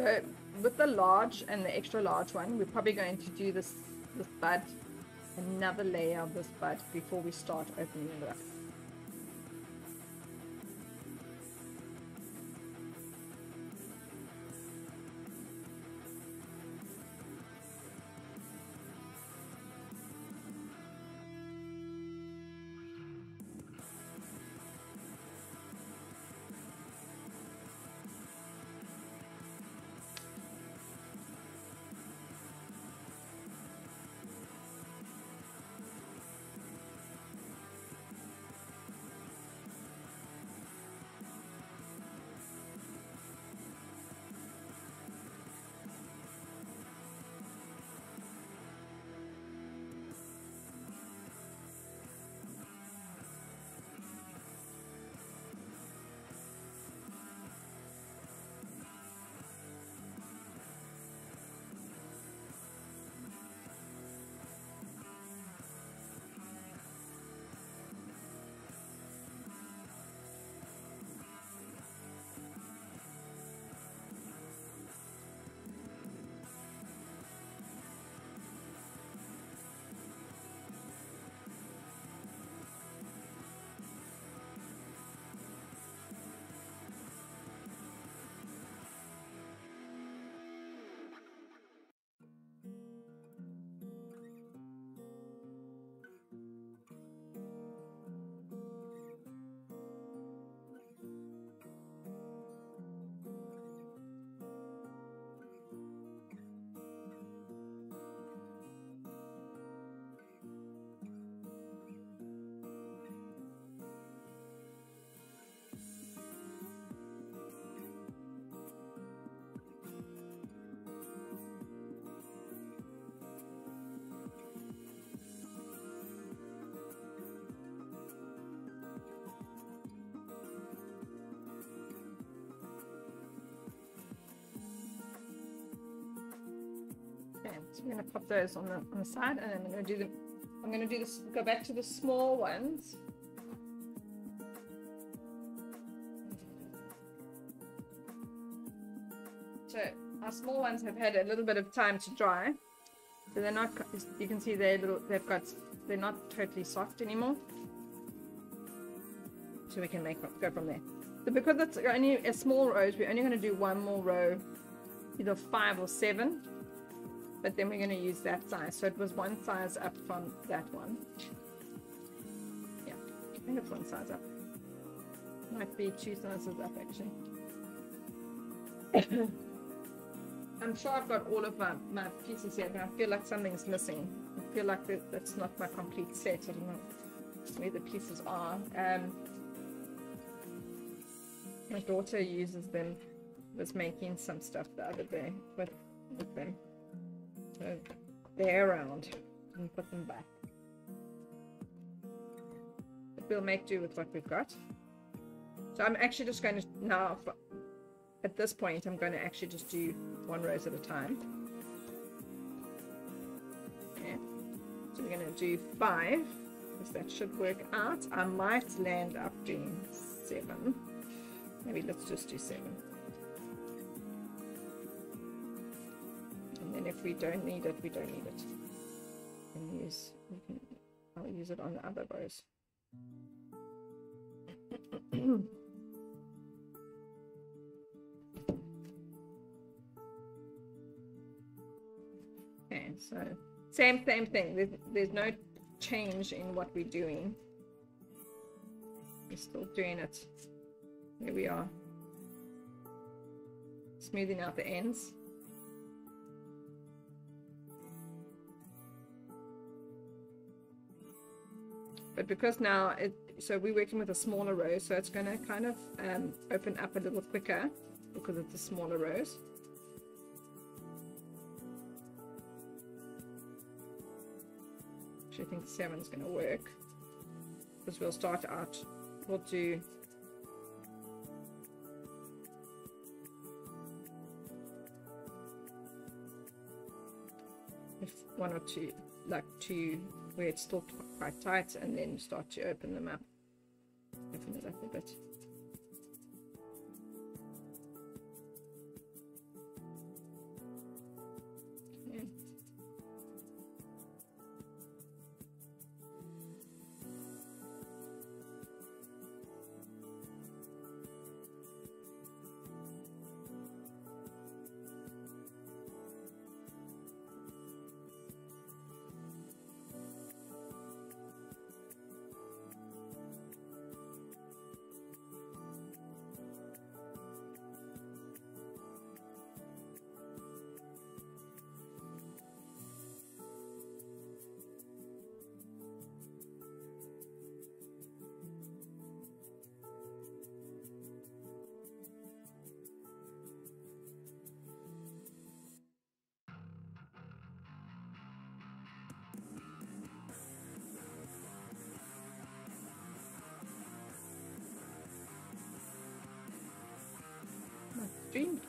Speaker 1: So with the large and the extra large one, we're probably going to do this, this bud, another layer of this bud before we start opening it up. So I'm going to pop those on the on the side, and I'm going to do the. I'm going to do this. Go back to the small ones. So our small ones have had a little bit of time to dry, so they're not. You can see they're little. They've got. They're not totally soft anymore. So we can make go from there. So because it's only a small rose, we're only going to do one more row, either five or seven but then we're going to use that size. So it was one size up from that one. Yeah, I think it's one size up. Might be two sizes up actually. *coughs* I'm sure I've got all of my, my pieces here, but I feel like something's missing. I feel like that, that's not my complete set. I don't know where the pieces are. Um, my daughter uses them was making some stuff the other day with, with them. They're around and put them back. But we'll make do with what we've got. So I'm actually just going to now, at this point, I'm going to actually just do one rose at a time. Okay. So we're going to do five, because that should work out. I might land up doing seven. Maybe let's just do seven. And if we don't need it, we don't need it. And use, we can, I'll use it on the other bows. *coughs* okay, so same, same thing. There's, there's no change in what we're doing. We're still doing it. Here we are. Smoothing out the ends. But because now, it, so we're working with a smaller rose, so it's going to kind of um, open up a little quicker because it's a smaller rose. Actually, I think seven is going to work because we'll start out, we'll do one or two, like two where it's still quite tight and then start to open them up. Open it up a bit.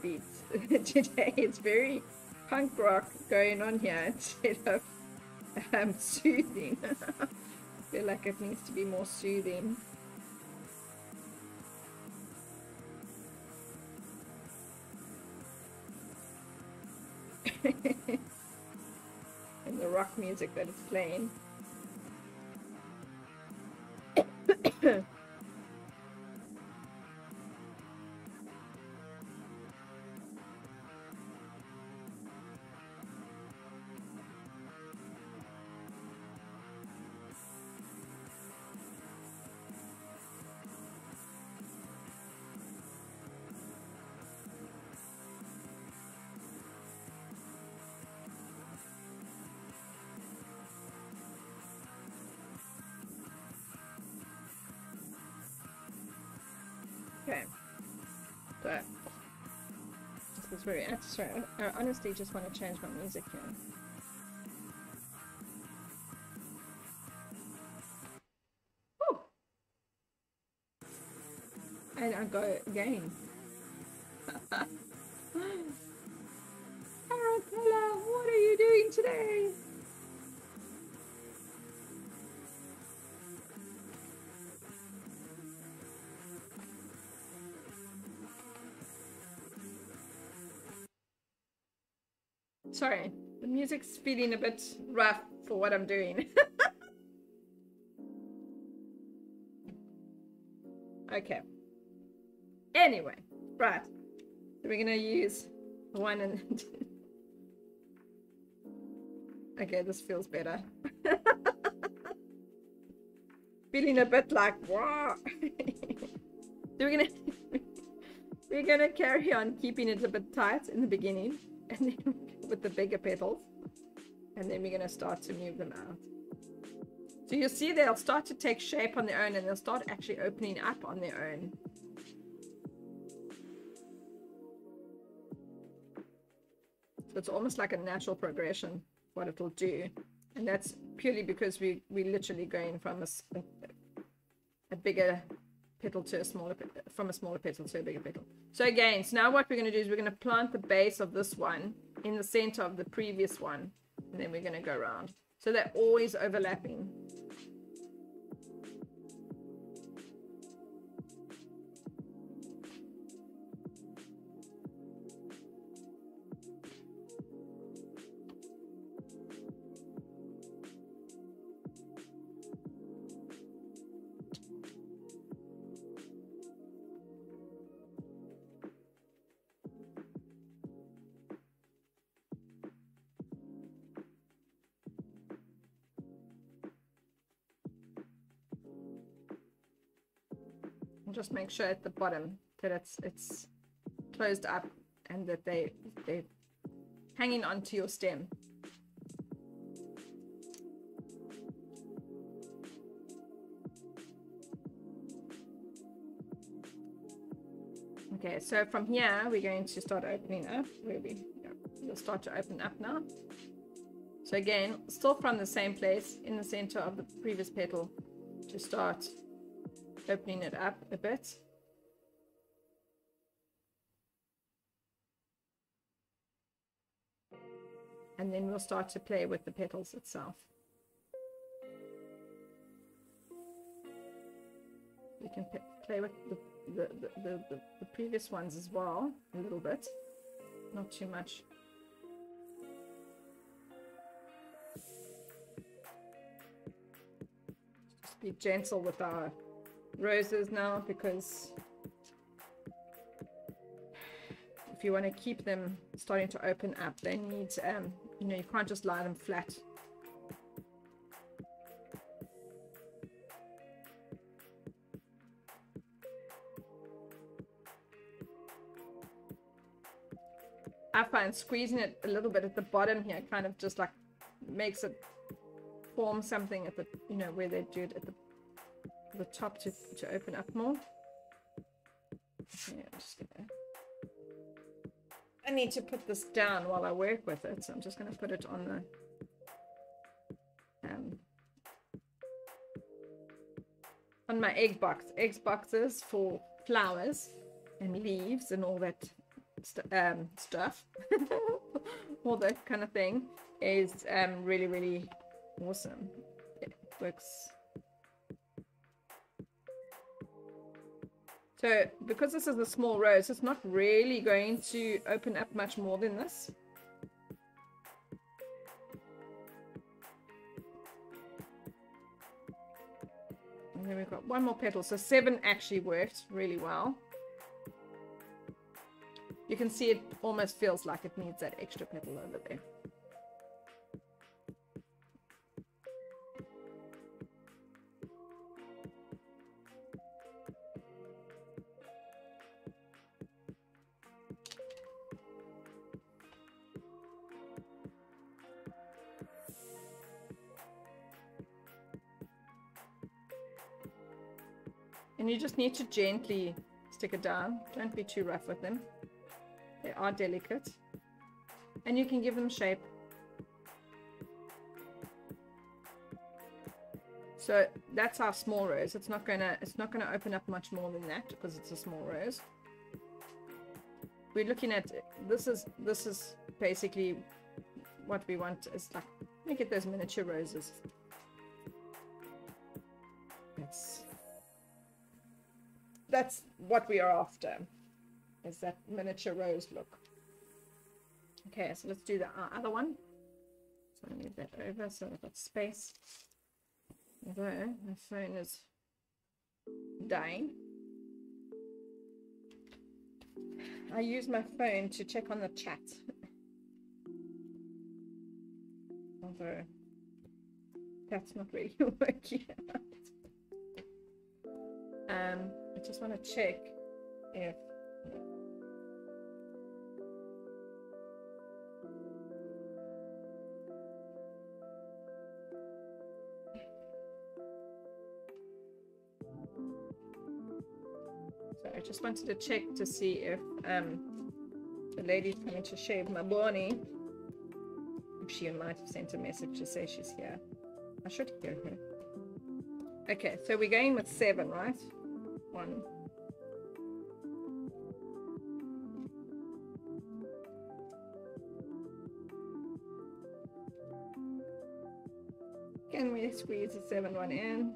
Speaker 1: Beats *laughs* today. It's very punk rock going on here *laughs* instead of um, soothing. *laughs* I feel like it needs to be more soothing. and the rock music that it's playing. Is very sorry. I honestly just want to change my music here. Woo! And I go again. Sorry, the music's feeling a bit rough for what I'm doing. *laughs* okay. Anyway, right. So we're gonna use one and *laughs* Okay, this feels better. *laughs* feeling a bit like wow. so we're gonna we're gonna carry on keeping it a bit tight in the beginning and then with the bigger petals and then we're going to start to move them out so you'll see they'll start to take shape on their own and they'll start actually opening up on their own So it's almost like a natural progression, what it'll do. And that's purely because we, we're literally going from a, a, a bigger petal to a smaller, from a smaller petal to a bigger petal. So again, so now what we're going to do is we're going to plant the base of this one in the center of the previous one. And then we're going to go around. So they're always overlapping. Make sure at the bottom that it's it's closed up and that they they're hanging onto your stem. Okay, so from here we're going to start opening up. Where we will start to open up now. So again, still from the same place in the center of the previous petal to start opening it up a bit. And then we'll start to play with the petals itself. We can play with the, the, the, the, the previous ones as well, a little bit, not too much. Just be gentle with our roses now because if you want to keep them starting to open up, they need, um, you know, you can't just lie them flat. I find squeezing it a little bit at the bottom here kind of just like makes it form something at the, you know, where they do it at the the top to, to open up more. Yeah, gonna... I need to put this down while I work with it, so I'm just going to put it on the um, on my egg box. Egg boxes for flowers and leaves and all that st um, stuff, *laughs* all that kind of thing is um, really, really awesome. It works So because this is a small rose, it's not really going to open up much more than this. And then we've got one more petal. So seven actually worked really well. You can see it almost feels like it needs that extra petal over there. You just need to gently stick it down. Don't be too rough with them. They are delicate. And you can give them shape. So that's our small rose. It's not gonna it's not gonna open up much more than that because it's a small rose. We're looking at this is this is basically what we want is like make it those miniature roses. That's what we are after is that miniature rose look. Okay so let's do the uh, other one. So I move that over so I've got space. Although my phone is dying. I use my phone to check on the chat. Although that's not really *laughs* working um I just want to check if So I just wanted to check to see if um, the lady's coming to shave my body she might have sent a message to say she's here. I should hear her. Okay, so we're going with seven, right? One. Can we squeeze the seven one in?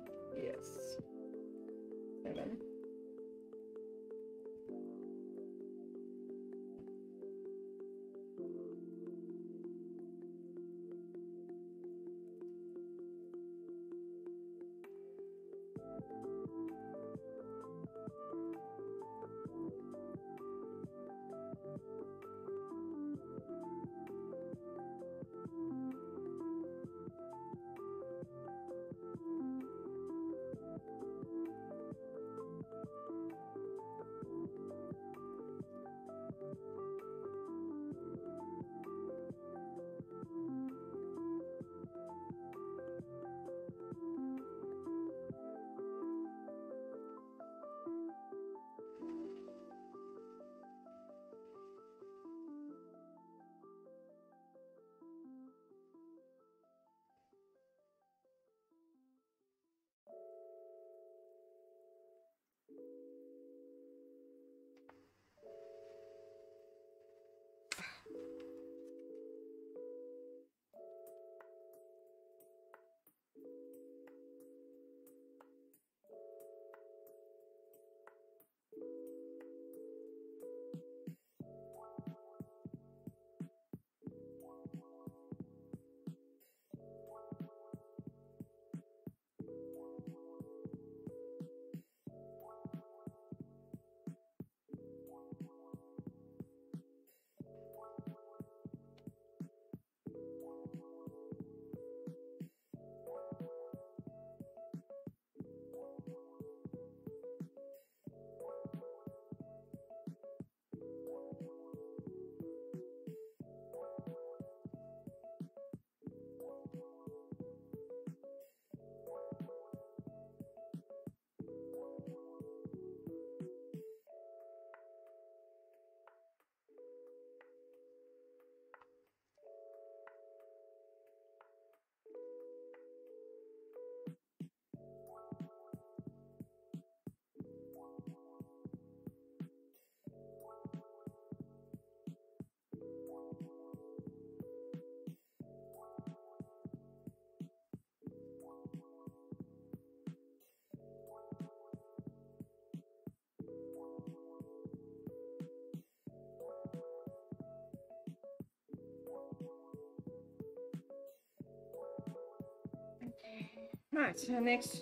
Speaker 1: Right, our next,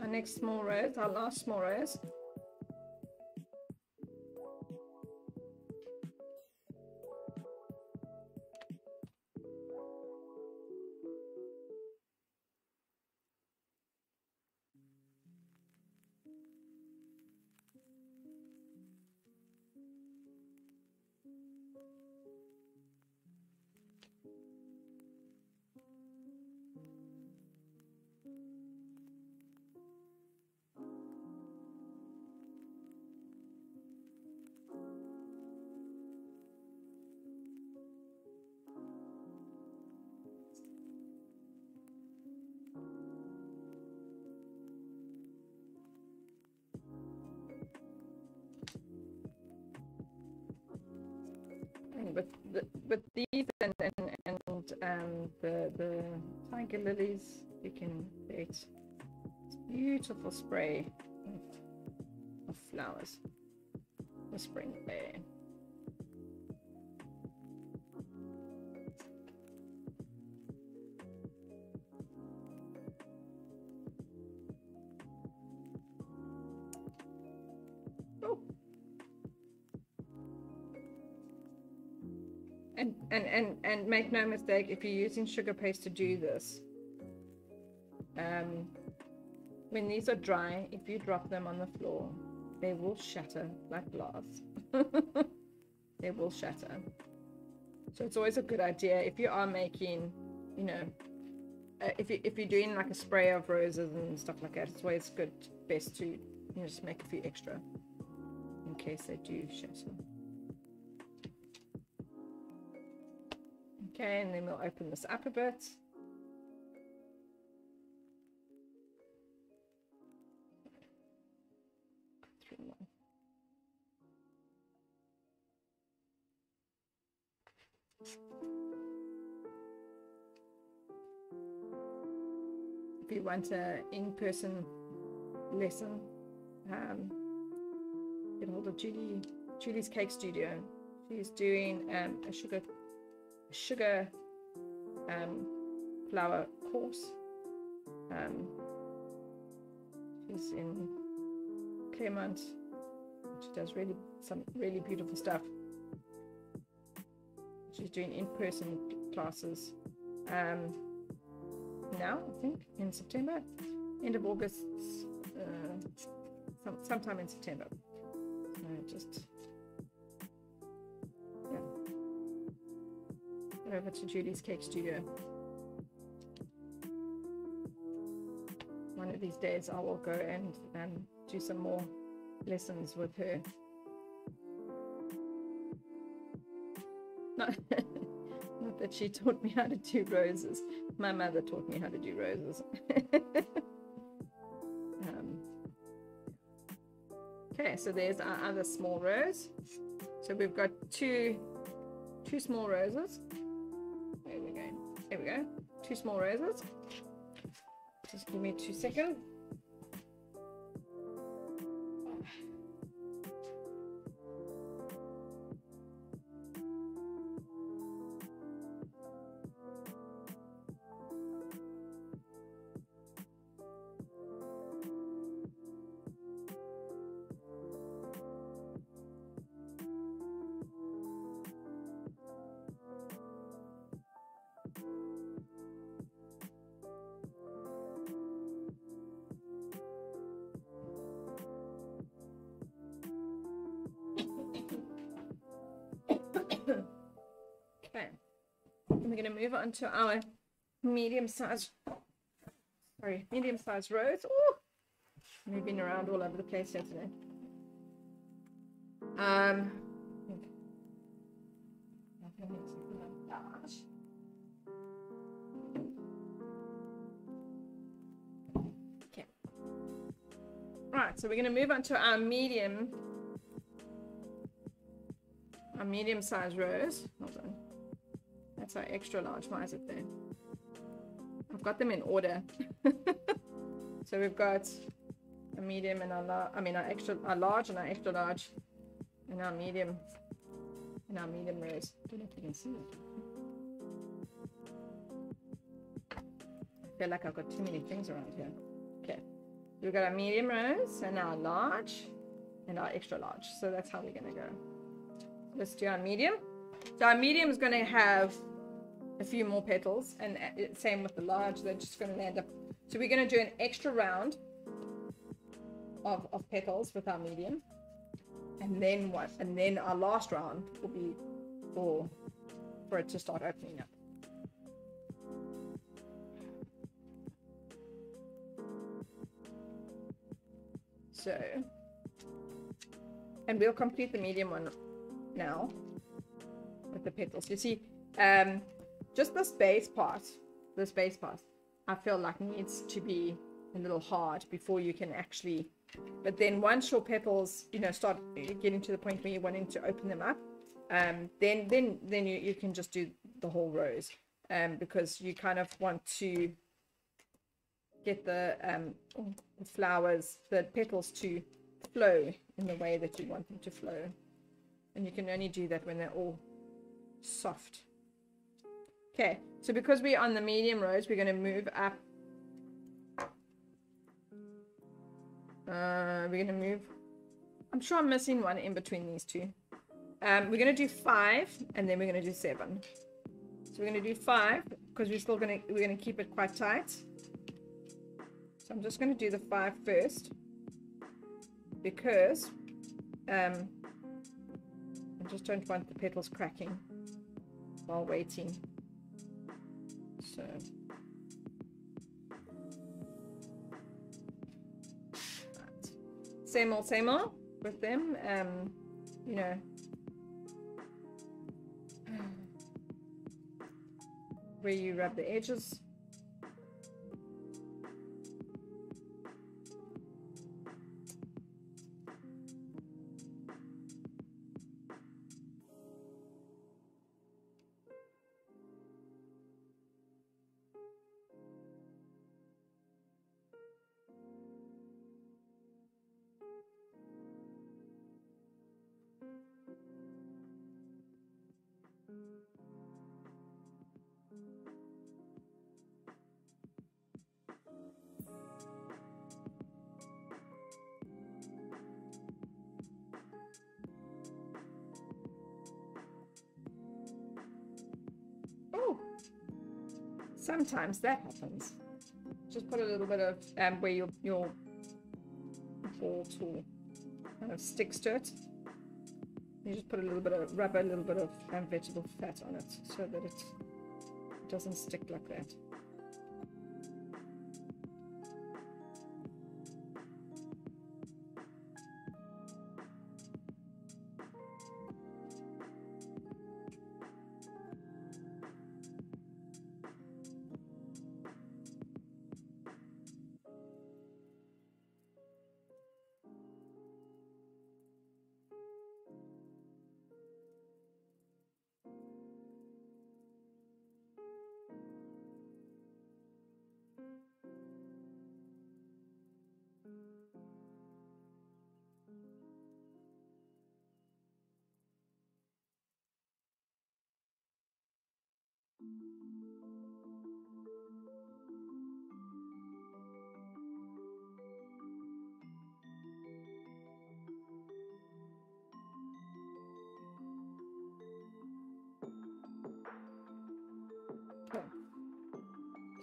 Speaker 1: our next small rose, our last small rose. Um, the the tiger lilies, you can create beautiful spray of, of flowers for spring there. And, and and make no mistake if you're using sugar paste to do this um, when these are dry if you drop them on the floor they will shatter like glass. *laughs* They will shatter. So it's always a good idea if you are making you know uh, if, you, if you're doing like a spray of roses and stuff like that it's always good best to you know just make a few extra in case they do shatter Okay, and then we'll open this up a bit. If you want an in-person lesson, um, get hold of Julie, Julie's Cake Studio. She's doing um, a sugar sugar um, flower course. Um, she's in Claremont. She does really some really beautiful stuff. She's doing in-person classes um, now, I think, in September, end of August, uh, some, sometime in September. Just over to Julie's Cake Studio. One of these days, I will go and um, do some more lessons with her. Not, *laughs* not that she taught me how to do roses. My mother taught me how to do roses. *laughs* um, okay, so there's our other small rose. So we've got two, two small roses. There we go. Two small roses. Just give me two seconds. We're going to move on to our medium size, sorry, medium size rose. Ooh, moving around all over the place here today. Um, okay. Right, so we're going to move on to our medium our medium sized rose. Hold on. That's our extra large. It there? I've got them in order. *laughs* so we've got a medium and a large, I mean, our extra, a large and our extra large, and our medium, and our medium rose. I don't know if you can see it. I feel like I've got too many things around here. Okay. We've got our medium rose and our large and our extra large. So that's how we're to go. Let's do our medium. So our medium is to have a few more petals and uh, same with the large. They're just going to land up. So we're going to do an extra round of, of petals with our medium. And then what? And then our last round will be for, for it to start opening up. So, and we'll complete the medium one now with the petals. You see, um, just this base part, this base part, I feel like needs to be a little hard before you can actually. But then once your petals, you know, start getting to the point where you're wanting to open them up, um, then then then you, you can just do the whole rose, um, because you kind of want to get the um the flowers, the petals to flow in the way that you want them to flow. And you can only do that when they're all soft. Okay, so because we're on the medium rose, we're going to move up. Uh, we're going to move. I'm sure I'm missing one in between these two. Um, we're going to do five, and then we're going to do seven. So we're going to do five because we're still going to we're going to keep it quite tight. So I'm just going to do the five first because um, I just don't want the petals cracking while waiting. Same old, same old with them. Um, you know, *sighs* where you rub the edges. Sometimes that happens. Just put a little bit of um, where your your ball tool kind of sticks to it. You just put a little bit of rubber, a little bit of um, vegetable fat on it so that it doesn't stick like that.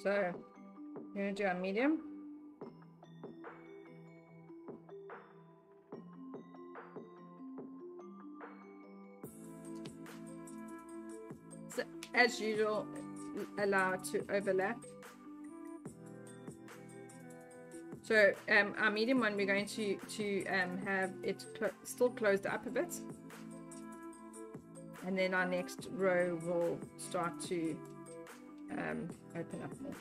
Speaker 1: So, going to do a medium. So, as usual, allow to overlap. So um, our medium one, we're going to, to um, have it cl still closed up a bit. And then our next row will start to um, open up more.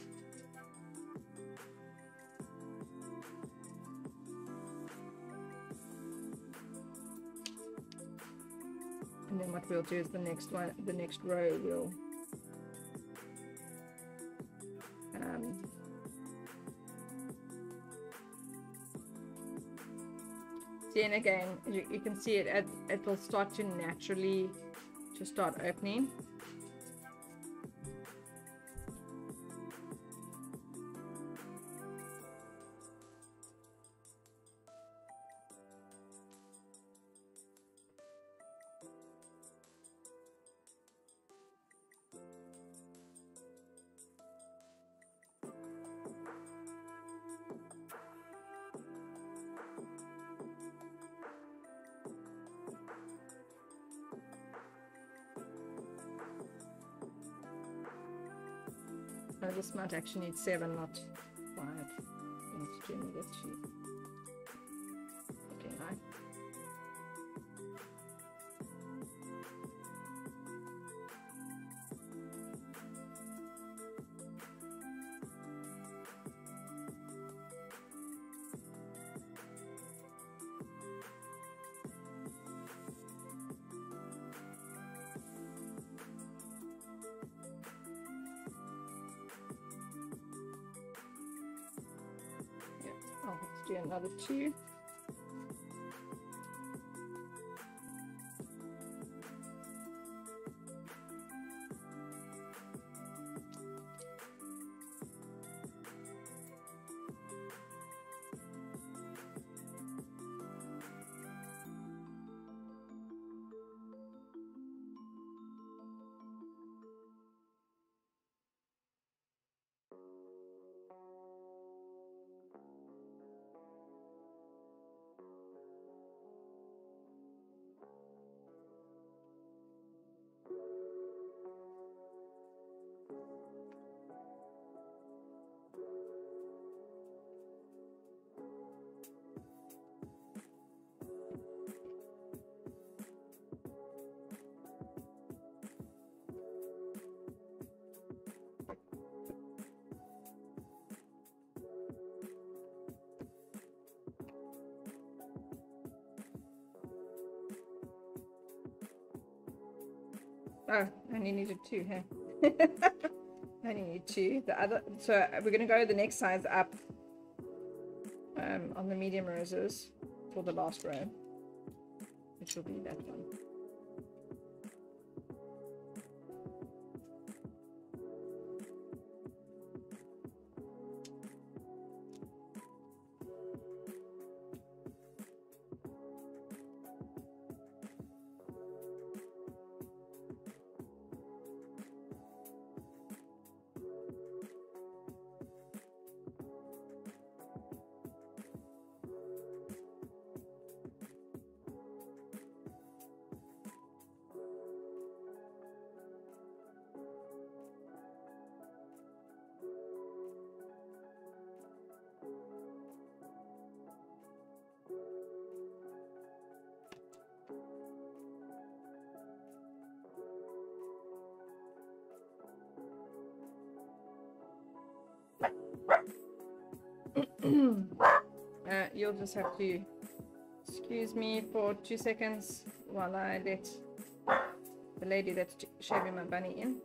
Speaker 1: And then what we'll do is the next one, the next row will um, then again you, you can see it, it it will start to naturally to start opening this might actually need seven, not five. Another two. Oh, I only needed two here. *laughs* I only need two. The other, so we're gonna go the next size up um, on the medium roses for the last row, which will be that one. Just have to excuse me for two seconds while I let the lady that's shaving my bunny in.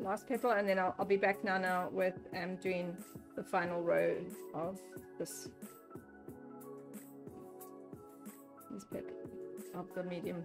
Speaker 1: Last petal and then I'll, I'll be back now now with um, doing the final row of this this pip of the medium.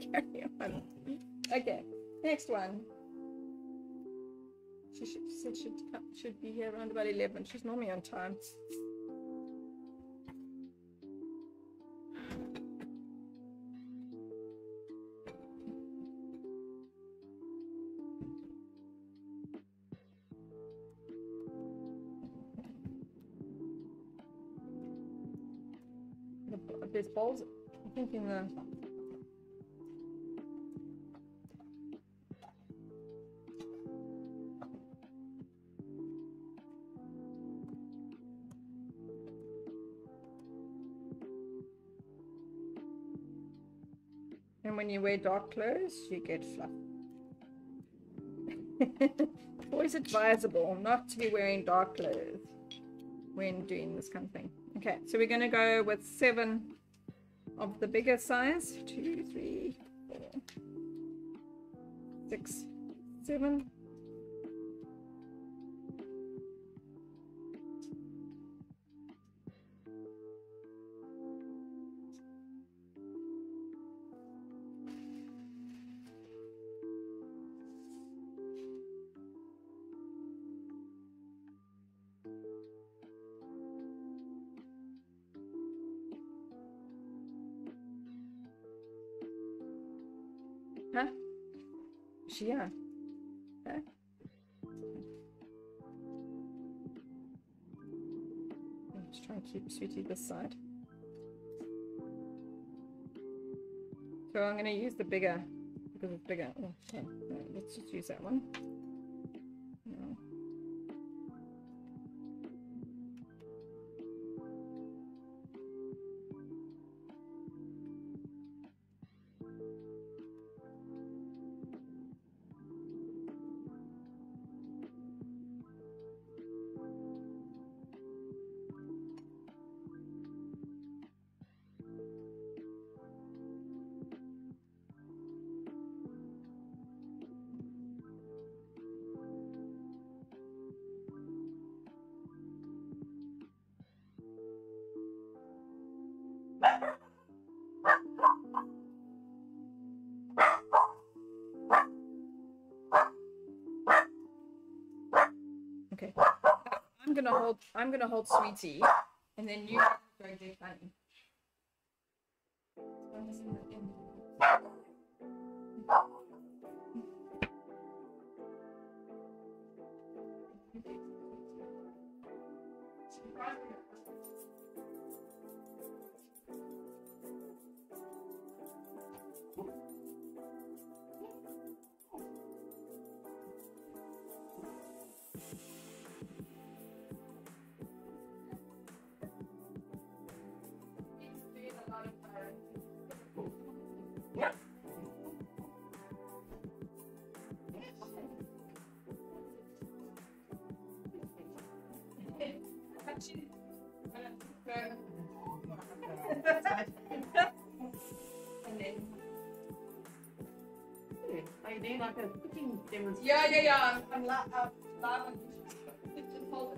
Speaker 1: carry on. Okay, next one. She said should should be here around about eleven. She's normally on time. There's balls. I think in the. When you wear dark clothes, you get fluff. *laughs* Always advisable not to be wearing dark clothes when doing this kind of thing. Okay, so we're going to go with seven of the bigger size. Two, three, four, six, seven. This side. So I'm going to use the bigger because it's bigger. Oh. Let's just use that one. I'm gonna hold Sweetie, and then you go get Bunny.
Speaker 2: Doing like a cooking?
Speaker 1: Yeah, yeah, yeah. I'm, I'm li- uh, on YouTube. Just hold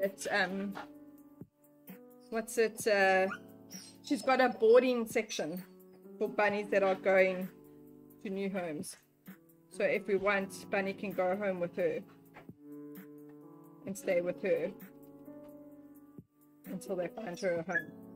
Speaker 1: It's um, what's it? Uh, she's got a boarding section for bunnies that are going to new homes. So if we want, Bunny can go home with her and stay with her until they find her a home.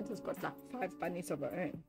Speaker 1: Santa's got like five bunnies of her own.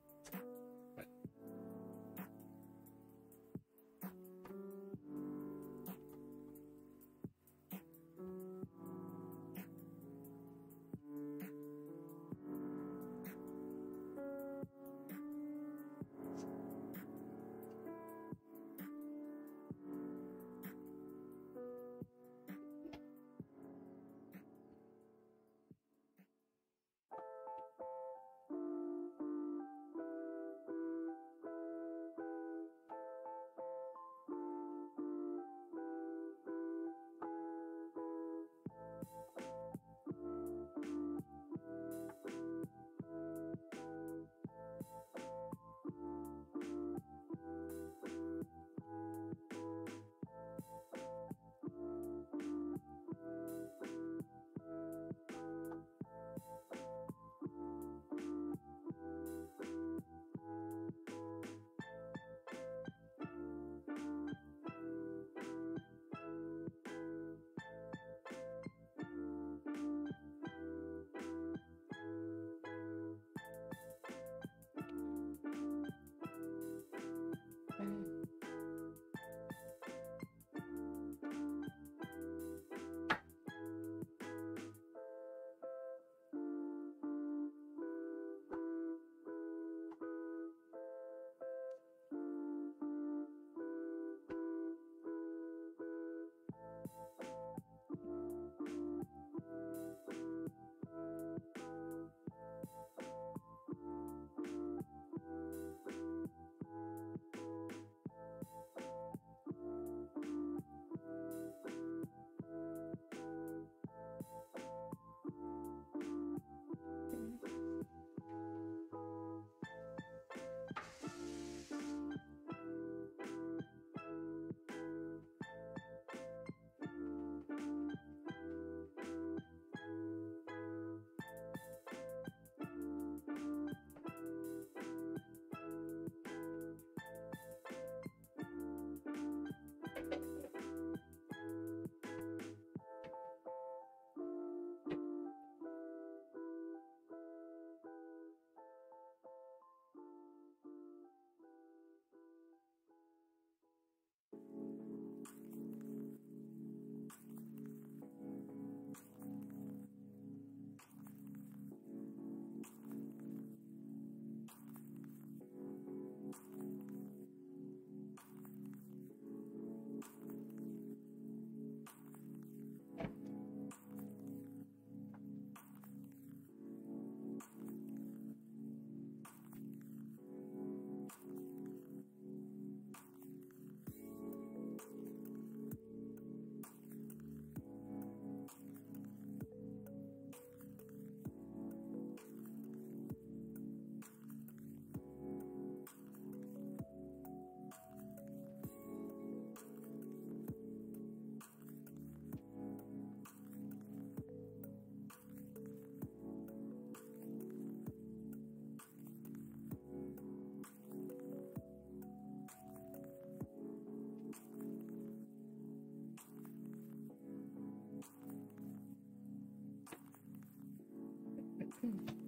Speaker 1: And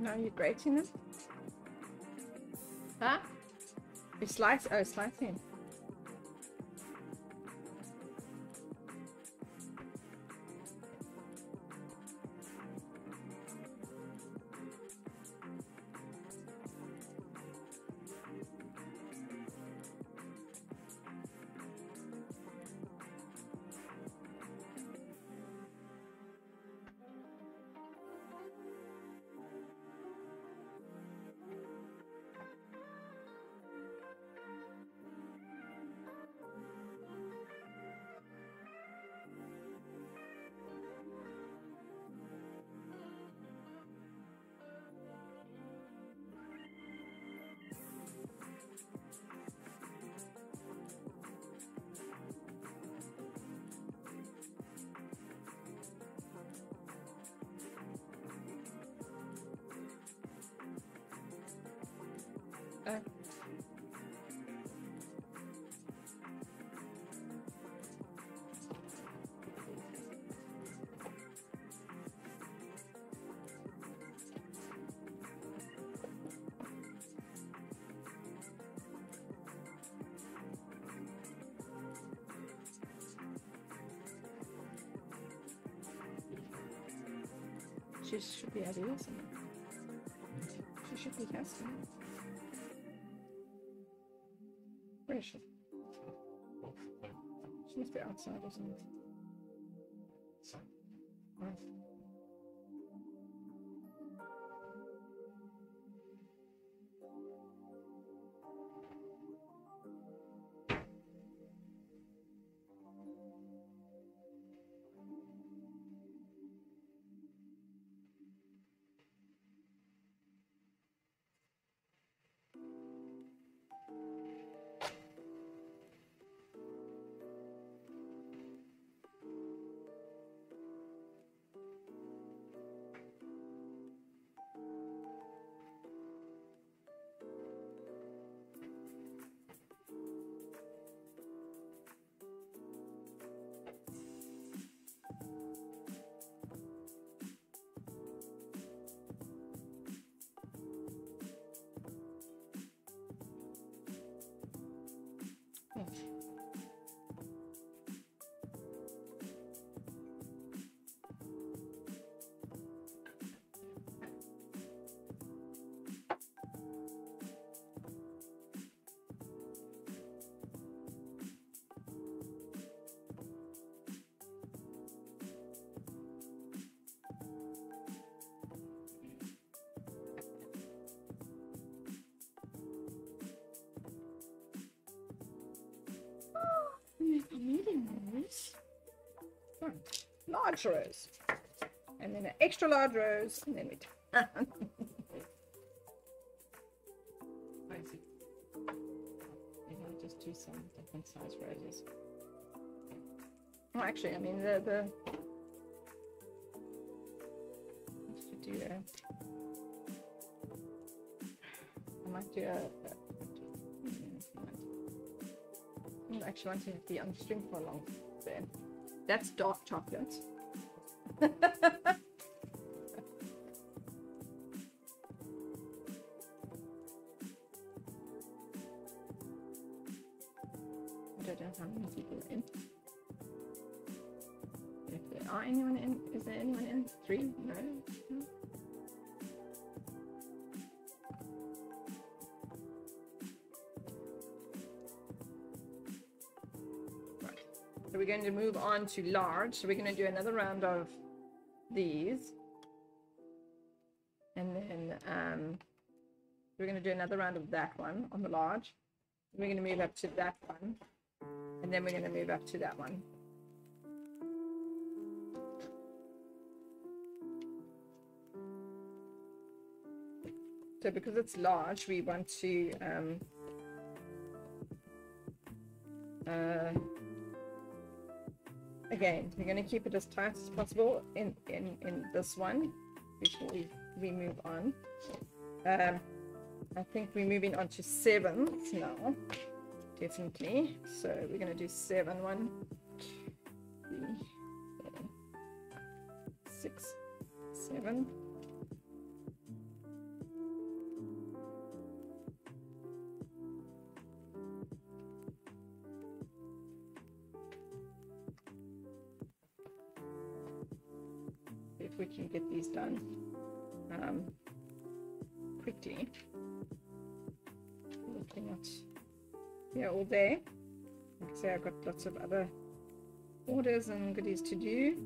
Speaker 1: now you're grating them? Huh? You slice, oh, slicing. She should be having this. She should be casting. Where is she? She must be outside or something. I'm eating those. Oh, large rose. And then an extra large rose. And then we *laughs*
Speaker 3: Spicy. Maybe I'll just do some different size roses.
Speaker 1: Well, actually, I mean, the, the I don't want to be on the string for a long. time. That's dark chocolate. *laughs* we're going to move on to large. So we're going to do another round of these. And then um, we're going to do another round of that one on the large. We're going to move up to that one. And then we're going to move up to that one. So because it's large, we want to um, uh, again, we're going to keep it as tight as possible in, in, in this one before we, we move on. Um, I think we're moving on to seventh now, definitely. So we're going to do seven, one, two, three, four, six, seven. Lots of other orders and goodies to do.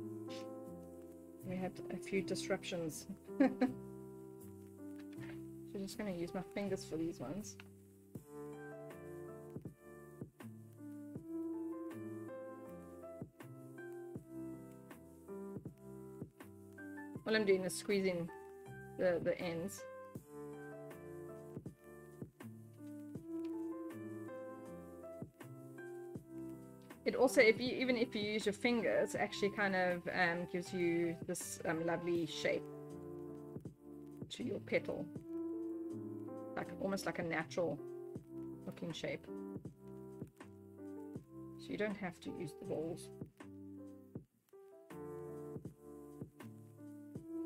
Speaker 1: We had a few disruptions. *laughs* so I'm just going to use my fingers for these ones. All I'm doing is squeezing the, the ends. Also, if you even if you use your fingers, actually kind of um, gives you this um, lovely shape to your petal, like almost like a natural looking shape. So you don't have to use the balls.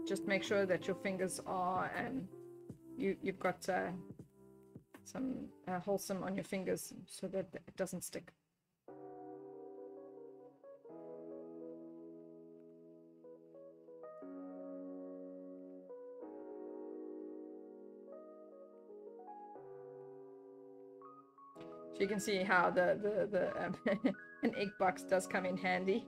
Speaker 1: Just make sure that your fingers are um, you you've got uh, some uh, Holsum on your fingers so that it doesn't stick. So you can see how the the, the um, *laughs* an egg box does come in handy.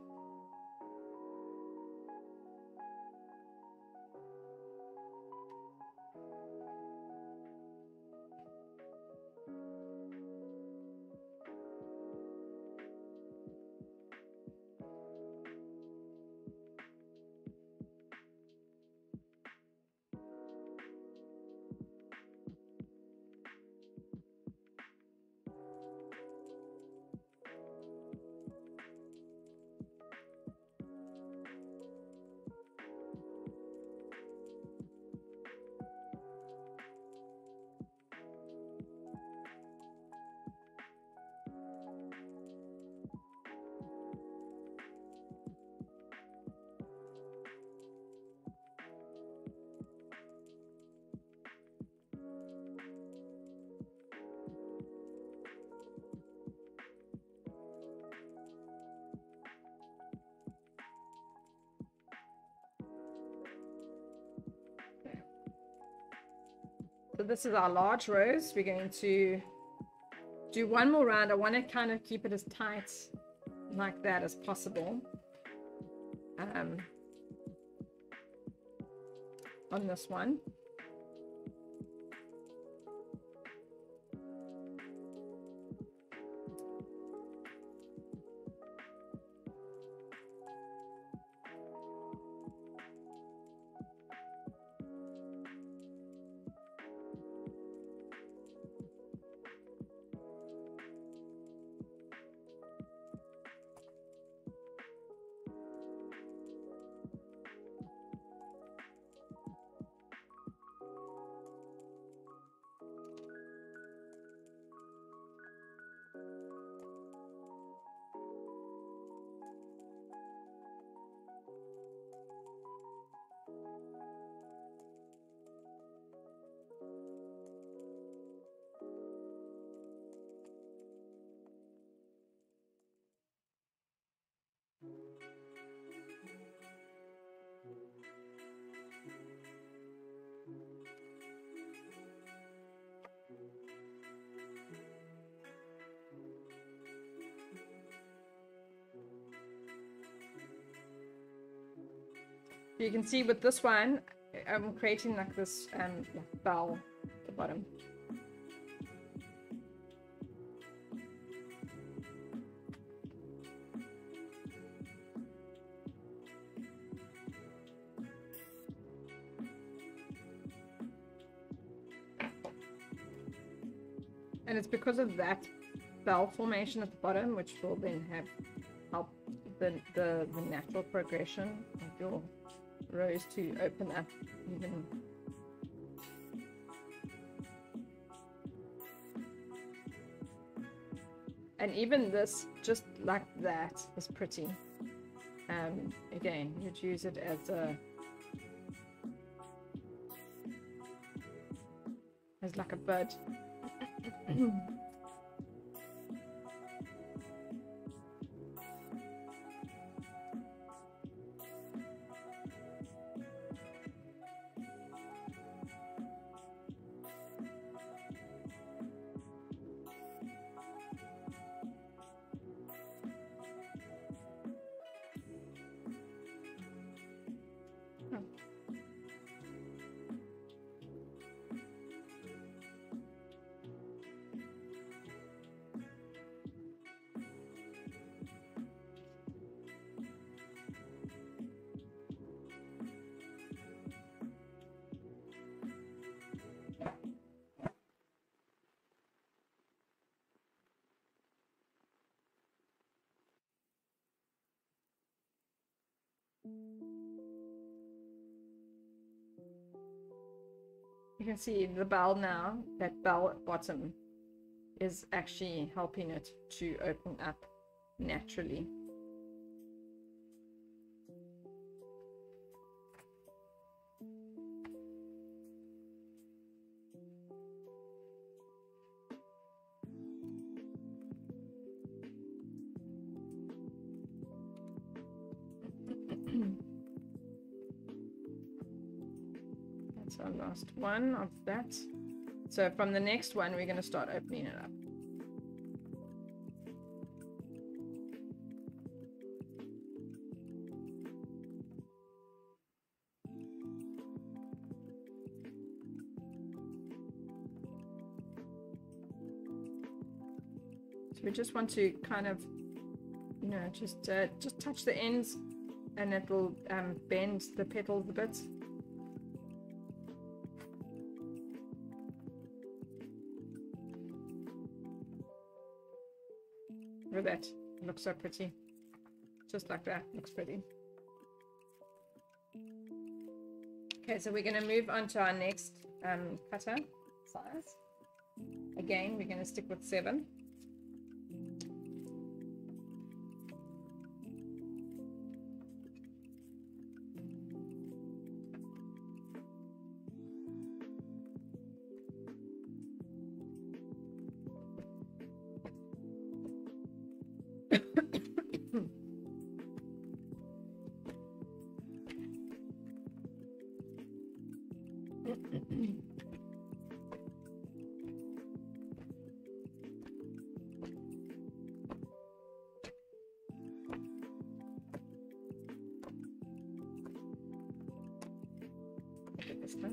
Speaker 1: This is our large rose. We're going to do one more round. I want to kind of keep it as tight like that as possible. Um, on this one. You can see with this one, I'm creating like this um like bell at the bottom. And it's because of that bell formation at the bottom, which will then have help the, the, the natural progression of your rows to open up. Even and even this just like that is pretty. Um again you'd use it as a as like a bud *clears throat* can see the bell now, that bell at bottom is actually helping it to open up naturally. Last one of that. So from the next one, we're going to start opening it up. So we just want to kind of, you know, just uh, just touch the ends, and it will um, bend the petals a bit. Looks so pretty. Just like that. Looks pretty. Okay, so we're going to move on to our next um, cutter size. Again, we're going to stick with seven.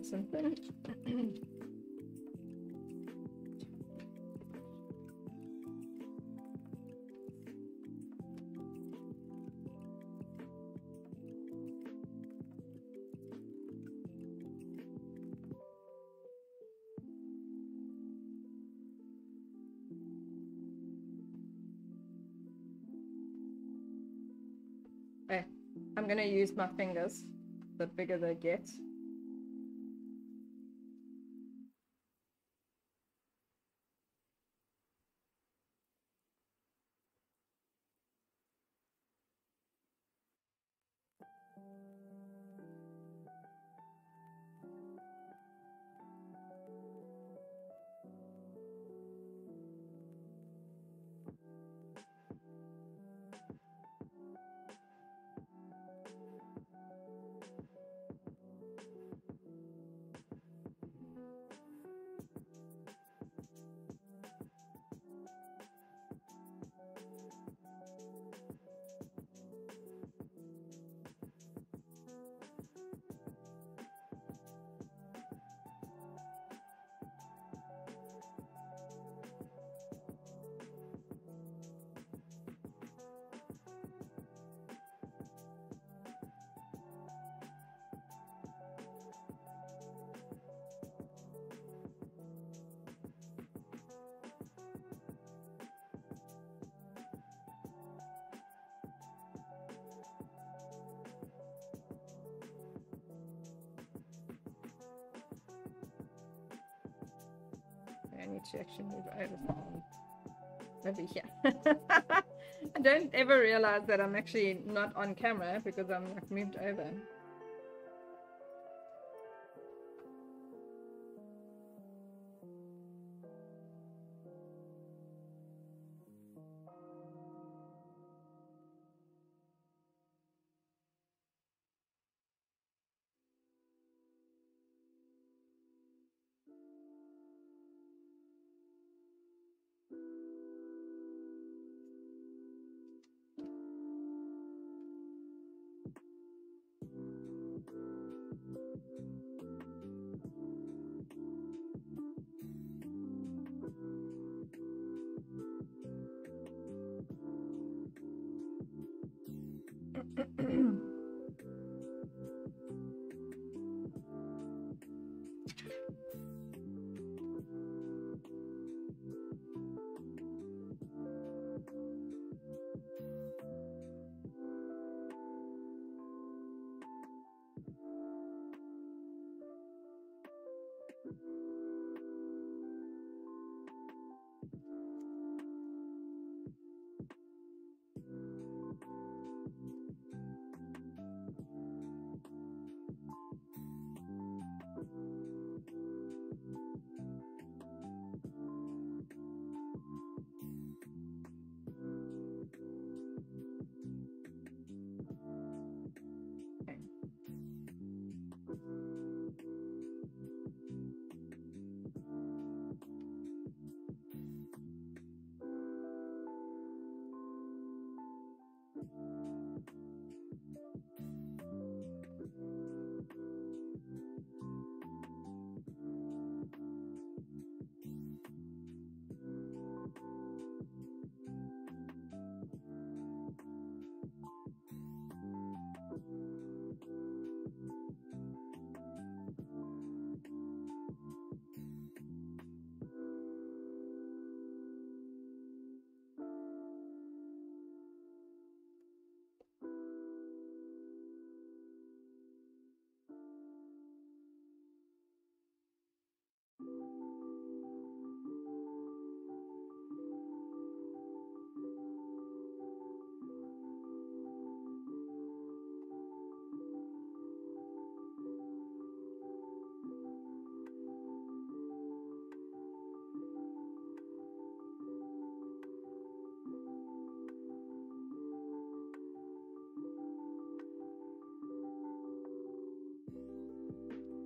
Speaker 1: Thin. Okay, I'm gonna use my fingers. The bigger they get. To actually move over from over here. *laughs* I don't ever realize that I'm actually not on camera because I'm like moved over.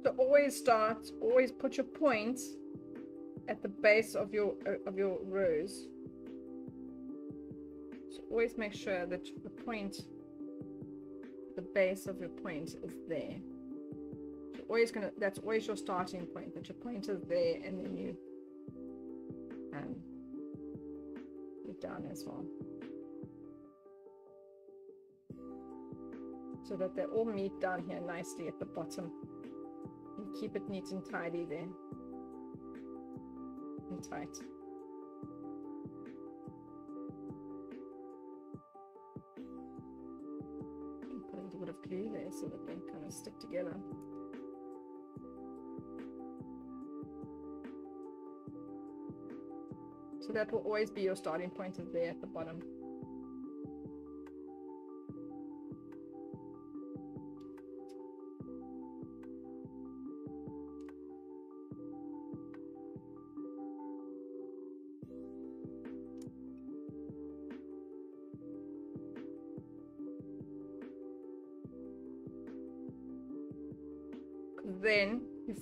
Speaker 1: So always start, always put your points at the base of your uh, of your rose. So always make sure that the point, the base of your point is there. So always gonna that's always your starting point. That your point is there, and then you um you down as well. So that they all meet down here nicely at the bottom and keep it neat and tidy there and tight. And Put a little bit of glue there so that they kind of stick together. So that will always be your starting point is there at the bottom.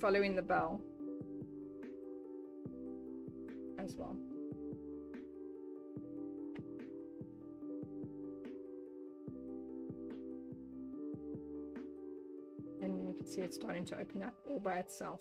Speaker 1: Then you follow in the bell as well. And you can see it's starting to open up all by itself.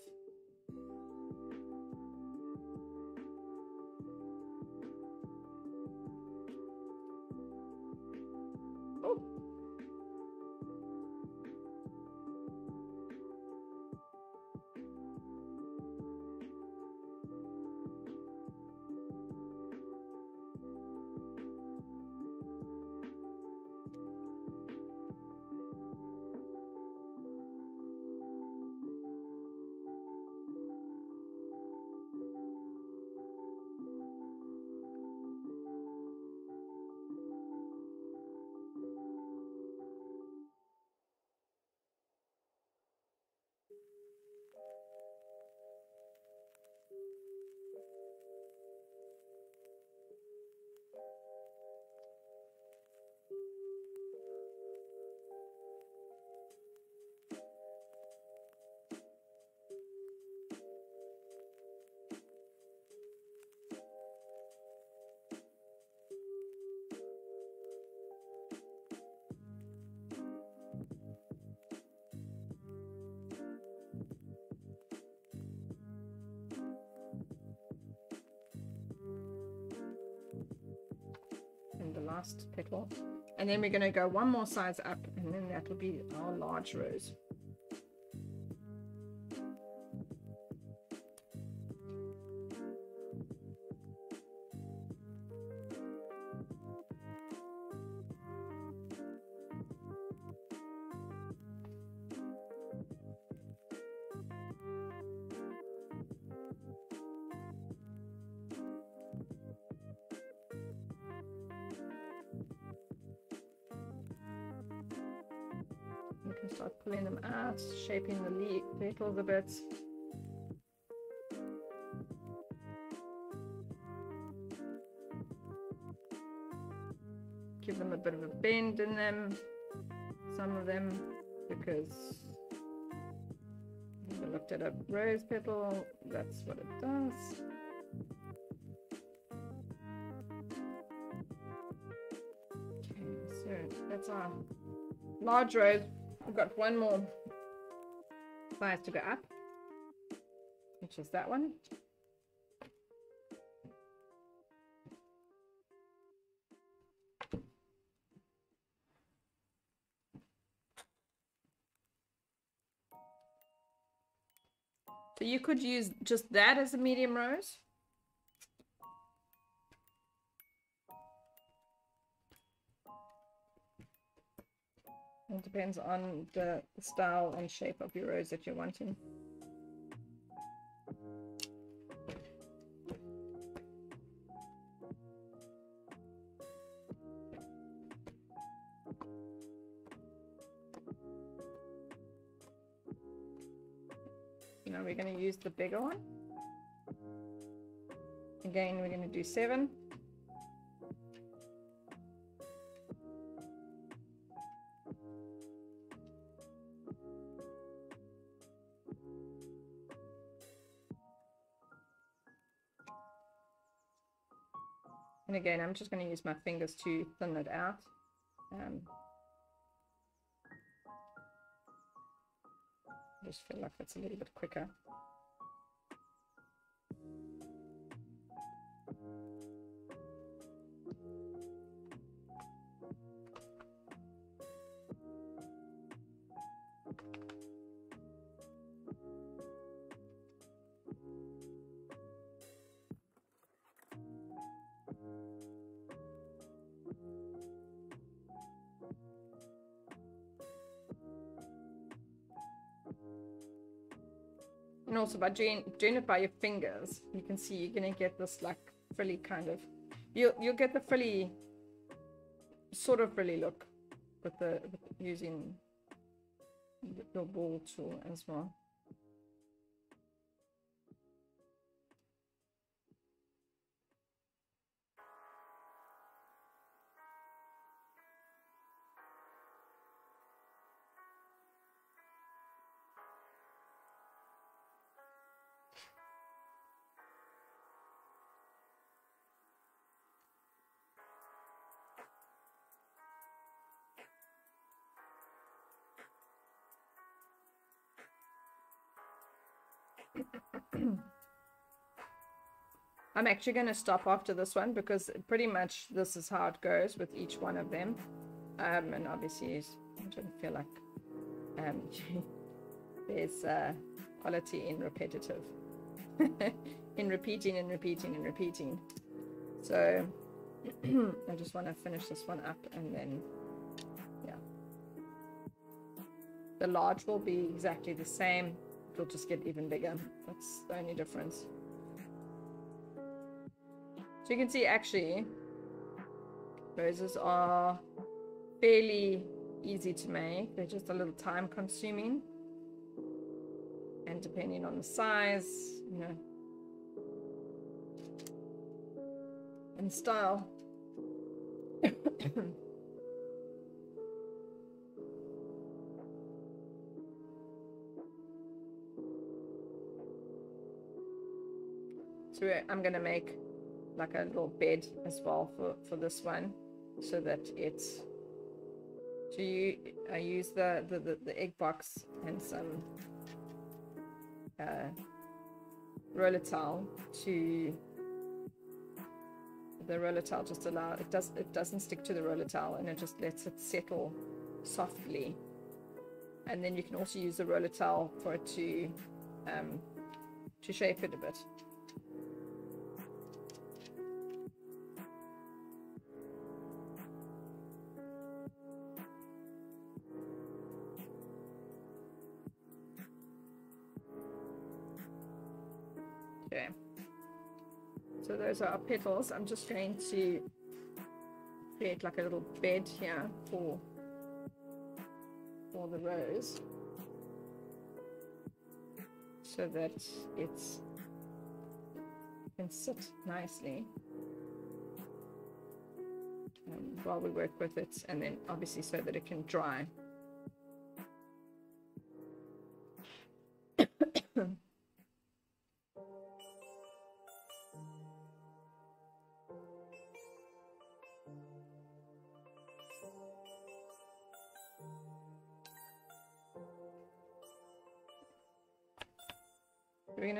Speaker 1: Last petal. And then we're going to go one more size up and then that will be our large rose. Leaf petals a bit. Give them a bit of a bend in them, some of them, because we looked at a rose petal, that's what it does. Okay, so that's our large rose. We've got one more size to go up, which is that one. So you could use just that as a medium rose. It depends on the style and shape of your rose that you're wanting. Now we're going to use the bigger one. Again, we're going to do seven. And again, I'm just going to use my fingers to thin it out. Um, I just feel like that's a little bit quicker. And also by doing, doing it by your fingers, you can see you're gonna get this like frilly kind of, you'll, you'll get the frilly, sort of frilly look with the, with using the- ball tool as well. I'm actually going to stop after this one because pretty much this is how it goes with each one of them. Um, and obviously, I don't feel like um, *laughs* there's uh, quality in repetitive, *laughs* in repeating and repeating and repeating. So *clears throat* I just want to finish this one up and then, yeah. The large will be exactly the same. It'll just get even bigger. That's the only difference. So you can see actually roses are fairly easy to make. They're just a little time consuming. And depending on the size, you know, and style. *coughs* so I'm gonna make like a little bed as well for for this one so that it's so you I use the the, the, the egg box and some uh roller towel to the roller towel just allow it does it doesn't stick to the roller towel and it just lets it settle softly. And then you can also use the roller towel for it to um, to shape it a bit those are our petals. I'm just going to create like a little bed here for for the rose. So that it's can sit nicely. Um, while we work with it and then obviously so that it can dry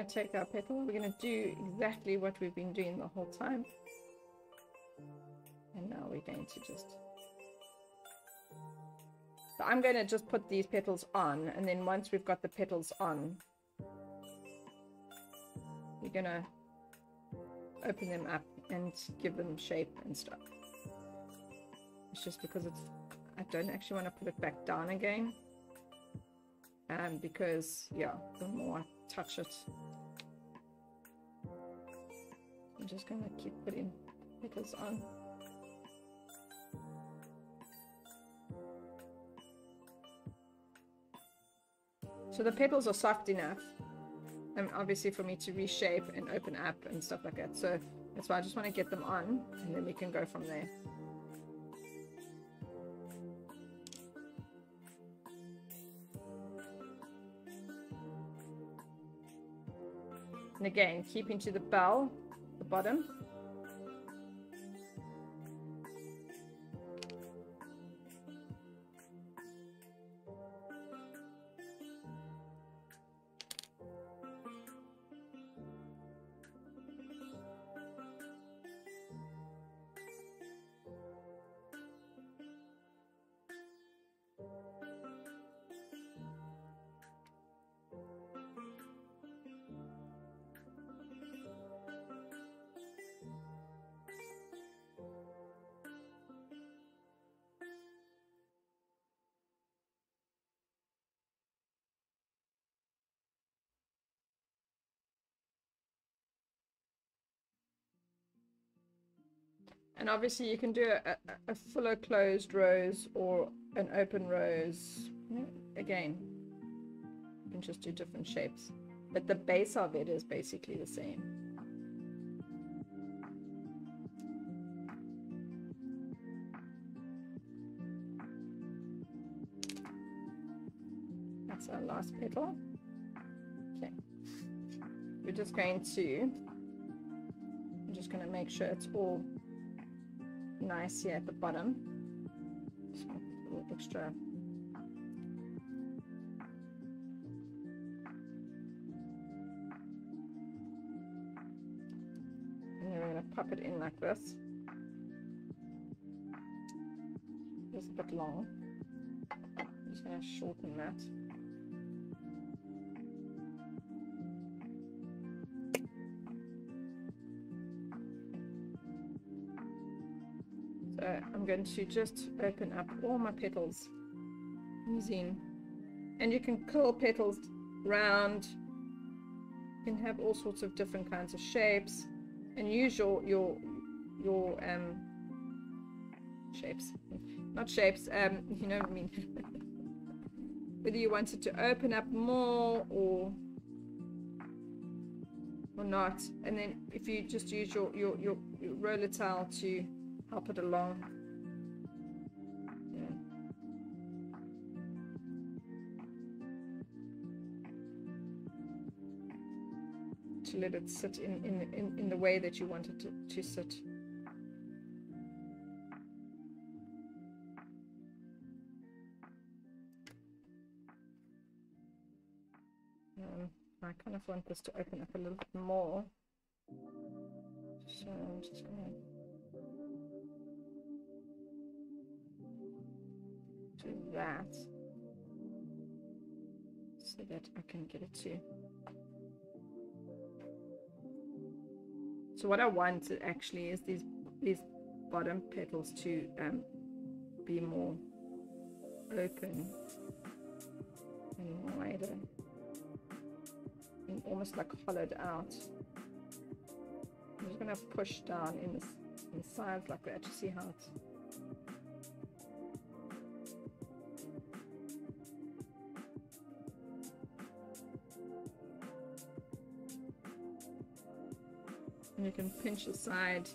Speaker 1: take our petal. We're going to do exactly what we've been doing the whole time. And now we're going to just... So I'm going to just put these petals on. And then once we've got the petals on, we're going to open them up and give them shape and stuff. It's just because it's... I don't actually want to put it back down again. Um, because, yeah, the more I touch it, I'm just to keep putting petals on. So the petals are soft enough, and obviously for me to reshape and open up and stuff like that. So that's why I just want to get them on, and then we can go from there. And again, keeping to the bell, bottom. And obviously you can do a, a, fuller closed rose or an open rose. Again, you can just do different shapes. But the base of it is basically the same. That's our last petal. Okay. We're just going to, I'm just going to make sure it's all nice here at the bottom. Just a little extra. And then we're going to pop it in like this. Just a bit long. I'm just going to shorten that. Going to just open up all my petals using, and you can curl petals round. You can have all sorts of different kinds of shapes, and use your your your um shapes, not shapes. Um, *laughs* you know what I mean. *laughs* Whether you want it to open up more or or not, and then if you just use your your your, your roller towel to help it along. let it sit in, in, in, in the way that you want it to, to sit. Um, I kind of want this to open up a little bit more. So I'm just going to do that so that I can get it to So what I want actually is these these bottom petals to um, be more open and wider and almost like hollowed out. I'm just gonna push down in the, in the sides like that to see how it's pinch the side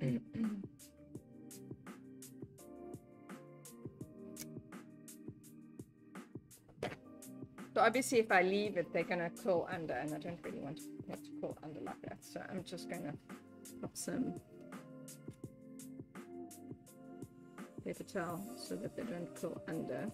Speaker 1: *clears throat* *clears throat* So obviously if I leave it, they're gonna curl under and I don't really want it to curl under like that. So I'm just gonna put some paper towel so that they don't curl under.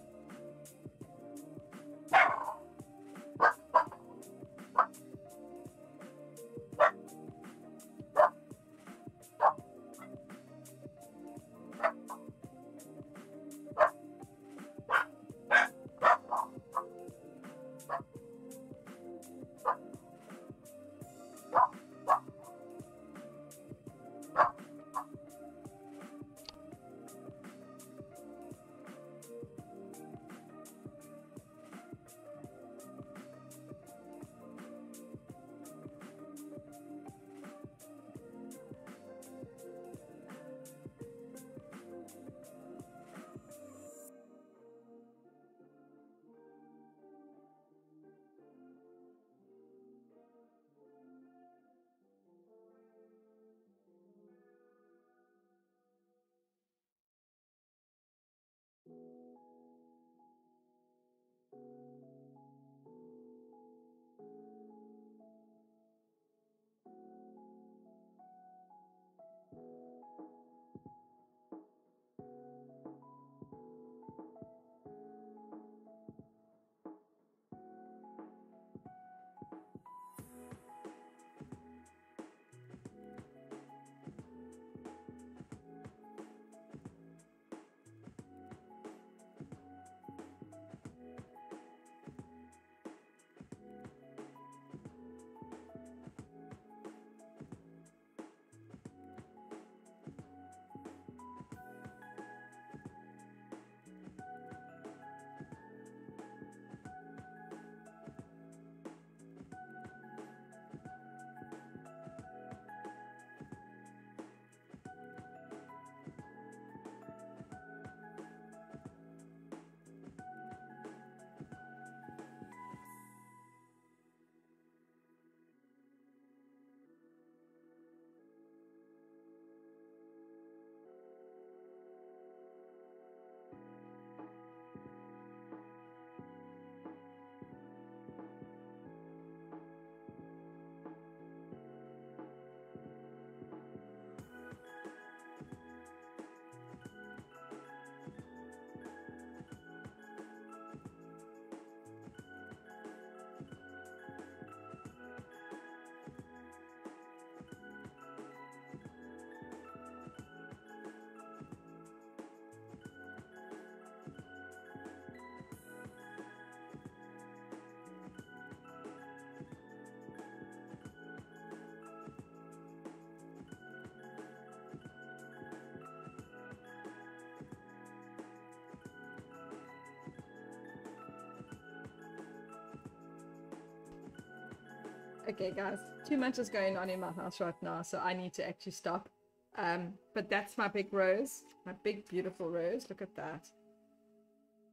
Speaker 1: Okay, guys, too much is going on in my house right now, so I need to actually stop. Um, but that's my big rose, my big beautiful rose. Look at that.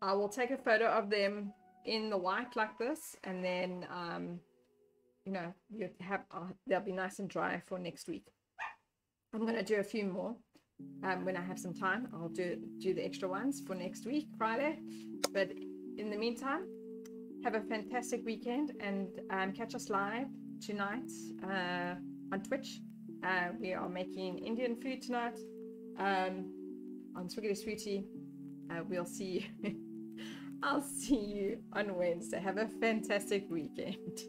Speaker 1: I will take a photo of them in the white like this, and then um, you know you have uh, they'll be nice and dry for next week. I'm gonna do a few more um, when I have some time. I'll do do the extra ones for next week, Friday. But in the meantime, have a fantastic weekend and um, catch us live tonight uh, on Twitch. Uh, we are making Indian food tonight um, on Swiggity Sweetie. Uh, we'll see you. *laughs* I'll see you on Wednesday. Have a fantastic weekend.